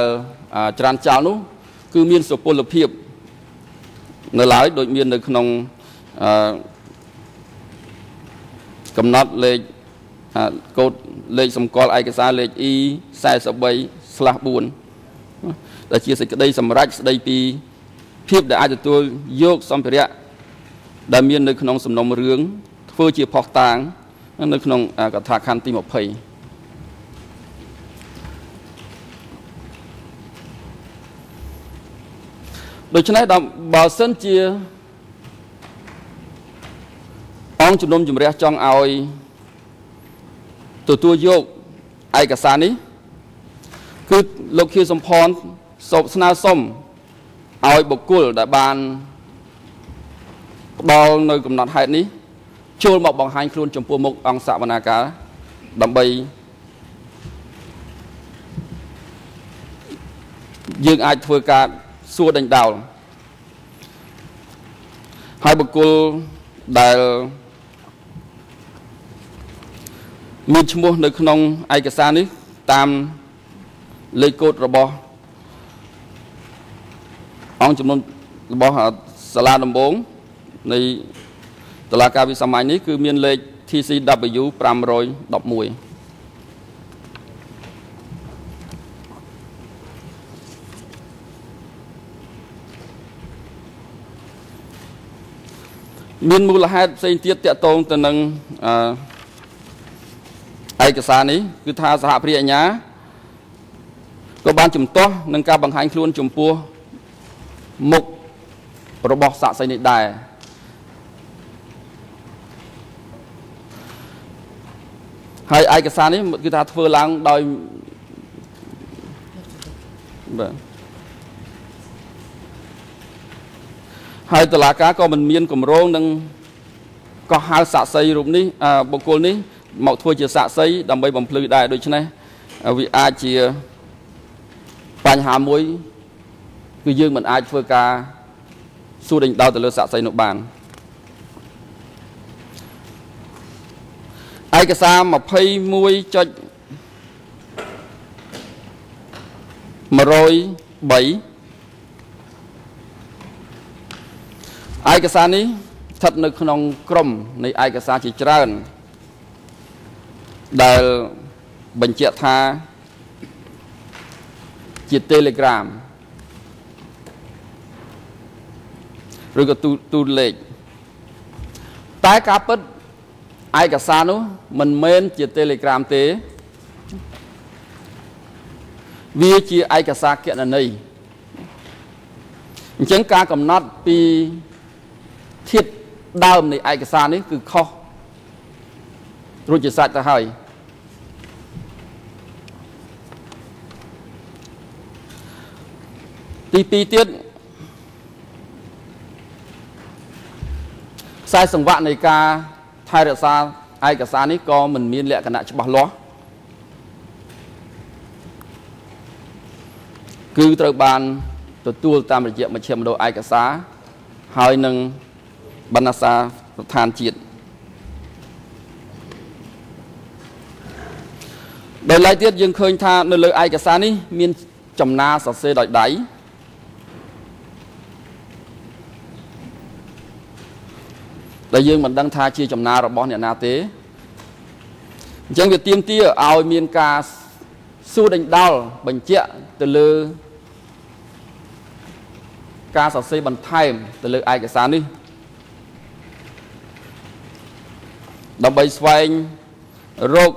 ច្រានចោលនោះ គឺមានសុពលភាព នៅឡើយដូចមាននៅក្នុង កំណត់លេខកូដលេខសម្គាល់ឯកសារលេខ E 43/4ដែលជាសេចក្តីសម្រេចស្តីពីភាពដែលអាចទទួលយកសម្ភារៈដែលមាននៅក្នុងសំណុំរឿងធ្វើជាផុសតាងនៅក្នុងកថាខណ្ឌទី20ដូច្នេះបើសិនជាអ ងជំនុំជម្រះចង់ឲ្យទទួលយកឯកសារនេះគឺលោកខៀវសំផនសោបស្នើសុំឲ្យបុគ្គលដែលបានផ្ដល់នៅកំណត់ហេតុនេះចូលមកបង្ហាញខ្លួនចំពោះមុខអង្គសវនាការដើម្បីយើងអាចធ្វើការសួរដេញដោលហើយបុគ្គលដែល មានឈ្មោះនៅក្នុងឯកសារនេះតាមលេខកូដរបស់អង្គចំនួនរបស់សាលាដំបងនៃតឡាការវិសាមញ្ញនេះគឺមានលេខ TCW 511មានមូលហេតុផ្សេងទៀតតកតងទៅនឹងអឺ ឯកសារនេះគឺថាសហព្រាអញ្ញាក៏បានជំទាស់នឹងការបង្ហាញខ្លួនចំពោះមុខរបស់សាក្សីនេះដែរហើយឯកសារនេះគឺថាធ្វើឡើងដោយបាទហើយតឡាការក៏មិនមានកម្រងនឹងក៏ហៅសាក់សីរូបនេះបុគ្គលនេះ មកធ្វើជាសាក់សីដើម្បីបំភ្លឺដែរដូច្នេះវាអាចជាបញ្ហាមួយគឺយើងមិនអាចធ្វើការសួរដេញដោលទៅលើសាក់សីនោះបានឯកសារ21.103ឯកសារនេះស្ថិតនៅក្នុងក្រមនៃឯកសារជាច្រើន ដែលបញ្ជាក់ថាជា Telegram ឬក៏ទូទូលេខតែការពិតឯកសារនោះមិនមែនជា Telegram ទេ វាជាឯកសារគណនីអញ្ចឹងការកំណត់ពីធាតដើមនៃឯកសារនេះគឺខុស រួចជាសាច់ទៅហើយទី2ទៀតខ្សែសង្វាក់នៃការថែរក្សាឯកសារនេះក៏មិនមានលក្ខណៈច្បាស់លាស់គឺត្រូវបានទទួលតាមរយៈមជ្ឈមណ្ឌលឯកសារហើយនឹងបណ្ណាសាប្រធានជាតិ ដោយឡែកទៀតយើងឃើញថានៅលើឯកសារនេះមានចំណាសរសេរដោយដៃដែលយើងមិនដឹងថាជាចំណារបស់អ្នកណាទេអញ្ចឹងវាទៀមទាឲ្យមានការសួរដេញដោលបញ្ជាក់ទៅលើការសរសេរបន្ថែមទៅលើឯកសារនេះដើម្បីស្វែងរក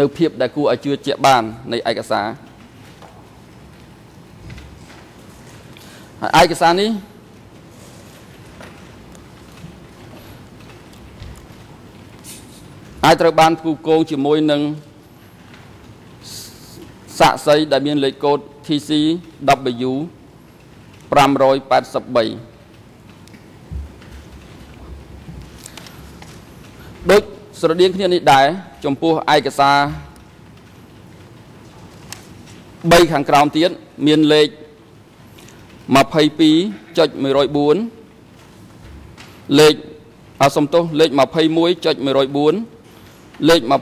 នៅភាពដែលគួរឲ្យជឿជាក់បាននៃឯកសារហើយឯកសារនេះអាចត្រូវបានគូកងជាមួយនឹងសាក់សីដែលមានលេខកូដ TCW 583ដូច ស្រដៀងគ្នានេះដែរចំពោះឯកសារ3ខាងក្រោមទៀតមានលេខ22.104លេខអសំទោសលេខ21.104លេខ21.110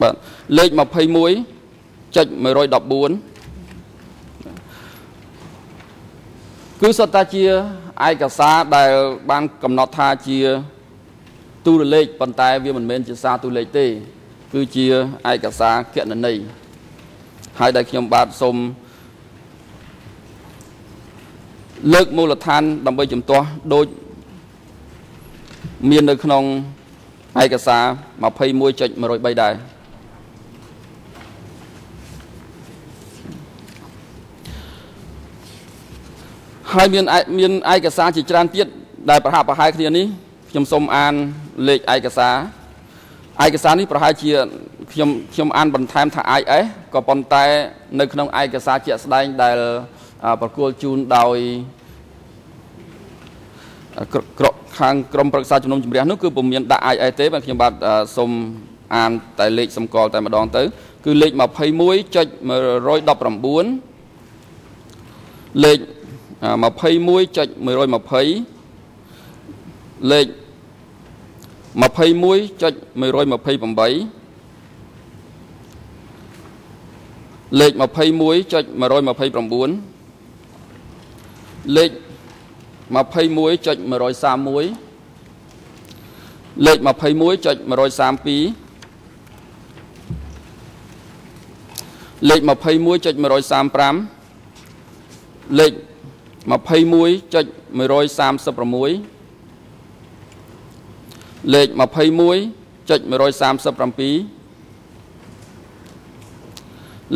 បាទលេខ21.114 គឺសុទ្ធតែជាឯកសារដែលបានកំណត់ថាជាទូរលេខប៉ុន្តែវាមិនមែនជាសារទូលេខទេ គឺជាឯកសារគណនីហើយដែលខ្ញុំបាទសូមលើកមូលដ្ឋានដើម្បីជំទាស់ដូចមាននៅក្នុងឯកសារ21.103ដែរ ហើយមានមានឯកសារជាច្រើនទៀតដែលប្រហាក់ប្រហែលគ្នានេះខ្ញុំសូមអានលេខឯកសារឯកសារនេះប្រហែលជាខ្ញុំខ្ញុំអានបន្ថែមថា IS ក៏ប៉ុន្តែ នៅក្នុងឯកសារជាក់ស្ដែងដែលប្រគល់ជូនដោយក្រខាងក្រមប្រឹក្សាជំនុំជម្រះនោះគឺពុំមានដាក់ II ទេបាទខ្ញុំបាទសូមអានតែលេខសម្គាល់តែម្ដងទៅ គឺលេខ21.119លេខ 21.120លេខ21.128លេខ21.129លេខ21.131លេខ21.132លេខ21.135លេខ 21.136លេខ21.137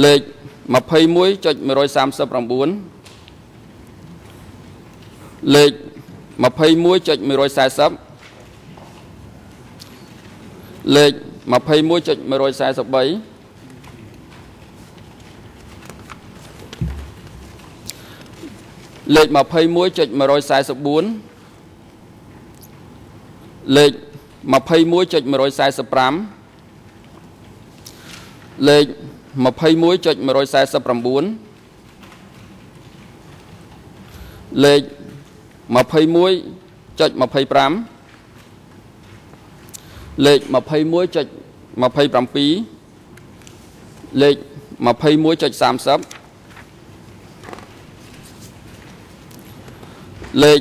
លេខ21.139លេខ21.140លេខ21.143 លេខ21.144លេខ21.145លេខ21.149លេខ21.25លេខ21.27លេខ21.30 លេខ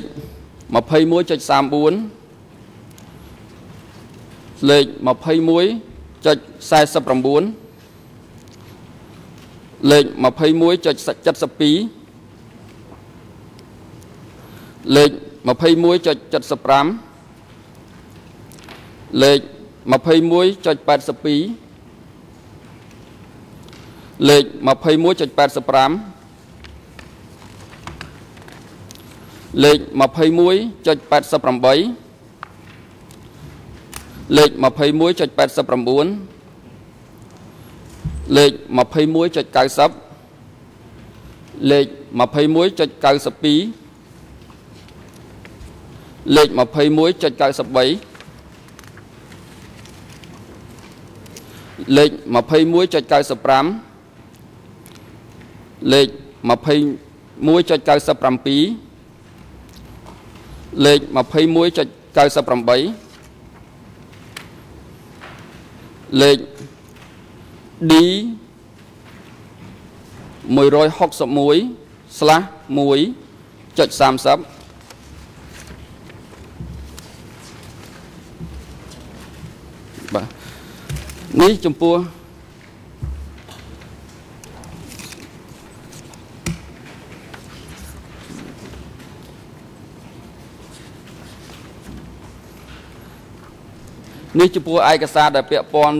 21.34លេខ21.49លេខ21.72លេខ21.75លេខ21.82លេខ21.85 លេខ21.88លេខ21.89លេខ21.90លេខ21.92លេខ21.93លេខ21.95លេខ21.97 លេខ21.98លេខ D 161/1.30បាទនេះចំពោះ នេះចំពោះឯកសារដែលពាក់ព័ន្ធ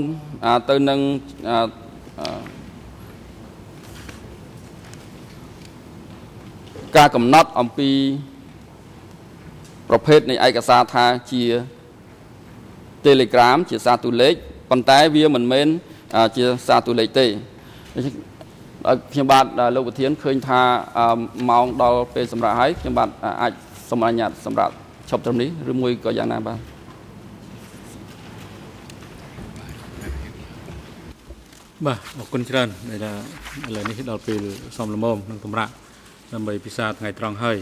ទៅនឹងការកំណត់អំពីប្រភេទនៃឯកសារថាជា Telegram ជាសារទូលេខប៉ុន្តែវាមិនមែនជាសារទូលេខទេខ្ញុំបាទលោកប្រធានឃើញថាម៉ោងដល់ពេលសម្រាប់ហើយខ្ញុំបាទអាចសូមអនុញ្ញាតសម្រាប់ឈប់ត្រឹមនេះឬមួយក៏យ៉ាងណាបាទ បាទអរគុណច្រើនដែលថាឥឡូវនេះដល់ពេលសំលមមនឹងតម្រាក់ដើម្បីពិសាថ្ងៃត្រង់ហើយ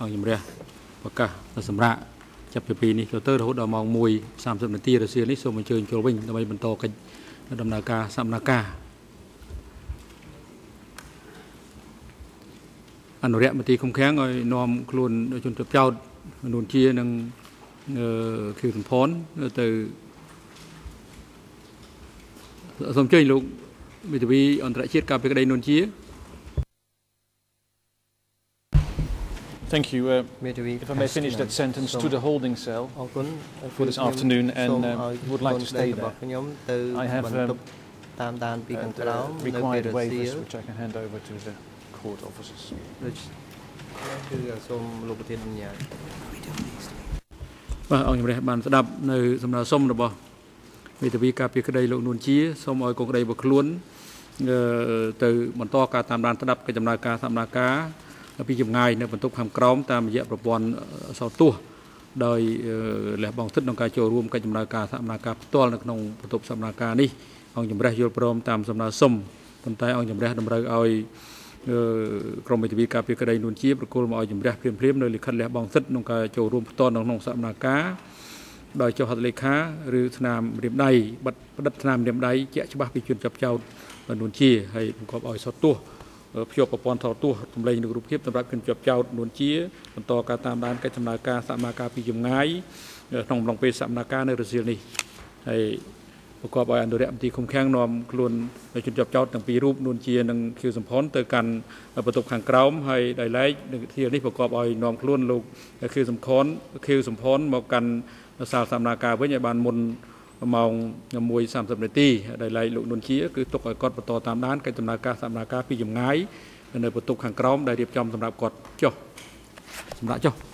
អង្គជំរះប្រកាសទៅសម្រាប់ចាប់ពីពេលនេះទៅទៅរហូតដល់ម៉ោង1:30នាទីរសៀលនេះសូមអញ្ជើញចូលវិញដើម្បីបន្តកិច្ចដំណើរការសកម្មភាពអនុរិយមន្ត្រីឃុំឃាំងឲ្យនាំខ្លួនជនជាប់ចោតនួនជានិងខៀវសំផនទៅ សូមអញ្ជើញលោកមេធាវីអន្តរជាតិការពីក្តីនួនជា Thank you. Uh, if I may finish that sentence to the holding cell for this afternoon and uh, would like to stay there. I have um, uh, required waivers which I can hand over to the court officers. បាទ មេធាវីការពីក្តីលោកនួនជាសូមឲ្យកូនក្តីរបស់ខ្លួនទៅបន្តការតាមដានស្ដាប់កិច្ចដំណើរការសម្ដែងការពីចម្ងាយនៅបន្ទប់ខាងក្រោមតាមរយៈប្រព័ន្ធសោតទស្សន៍ដោយលះបង់សិទ្ធិក្នុងការចូលរួមកិច្ចដំណើរការសកម្មភាពផ្ទាល់នៅក្នុងបន្ទប់សកម្មភាពនេះអង្គជំរះយល់ព្រមតាមសំណើសុំប៉ុន្តែអង្គជំរះតម្រូវឲ្យក្រមមេធាវីការពារក្តីនួនជាប្រគល់មកឲ្យជំរះភ្លាមភ្លាមនៅលិខិតលះបង់សិទ្ធិក្នុងការចូលរួមផ្ទាល់នៅក្នុងសកម្មភាព ដោយចុះហត្ថលេខាឬស្នាមរៀមដៃបិទផ្ដិតស្នាមរៀមដៃជាក់ច្បាស់ពីជនចាប់ចោតនួនជាហើយបង្កប់ឲ្យសតទោសភ្ជាប់ប្រព័ន្ធថតទស្សន៍តម្លេងនិងរូបភាពសម្រាប់ជនជាប់ចោតនួនជាបន្តការតាមដានកិច្ចដំណើរការសកម្មភាពពីចម្ងាយក្នុងអំឡុងពេលសកម្មភាពនៅរសៀលនេះហើយប្រកបឲ្យអនុរិយមន្ត្រីឃុំឃាំងនាំខ្លួនជនជាប់ចោតទាំងពីររូបនួនជានិងខៀវសំផនទៅកាន់បន្ទប់ខាងក្រោមហើយដោយឡែកនឹងធានេះប្រកបឲ្យនាំខ្លួនលោកខៀវសំខនខៀវសំផនមកកាន់ សាលសកម្មភាពវិញឲ្យបានមុនម៉ោង1:30នាទីដោយឡែកលោកនុនជាគឺទុកឲ្យគាត់បន្តតាមដានកិច្ចដំណើរការសកម្មភាពពីចម្ងាយនៅបន្ទប់ខាងក្រោមដែលរៀបចំសម្រាប់គាត់ចុះសម្រាប់ចុះ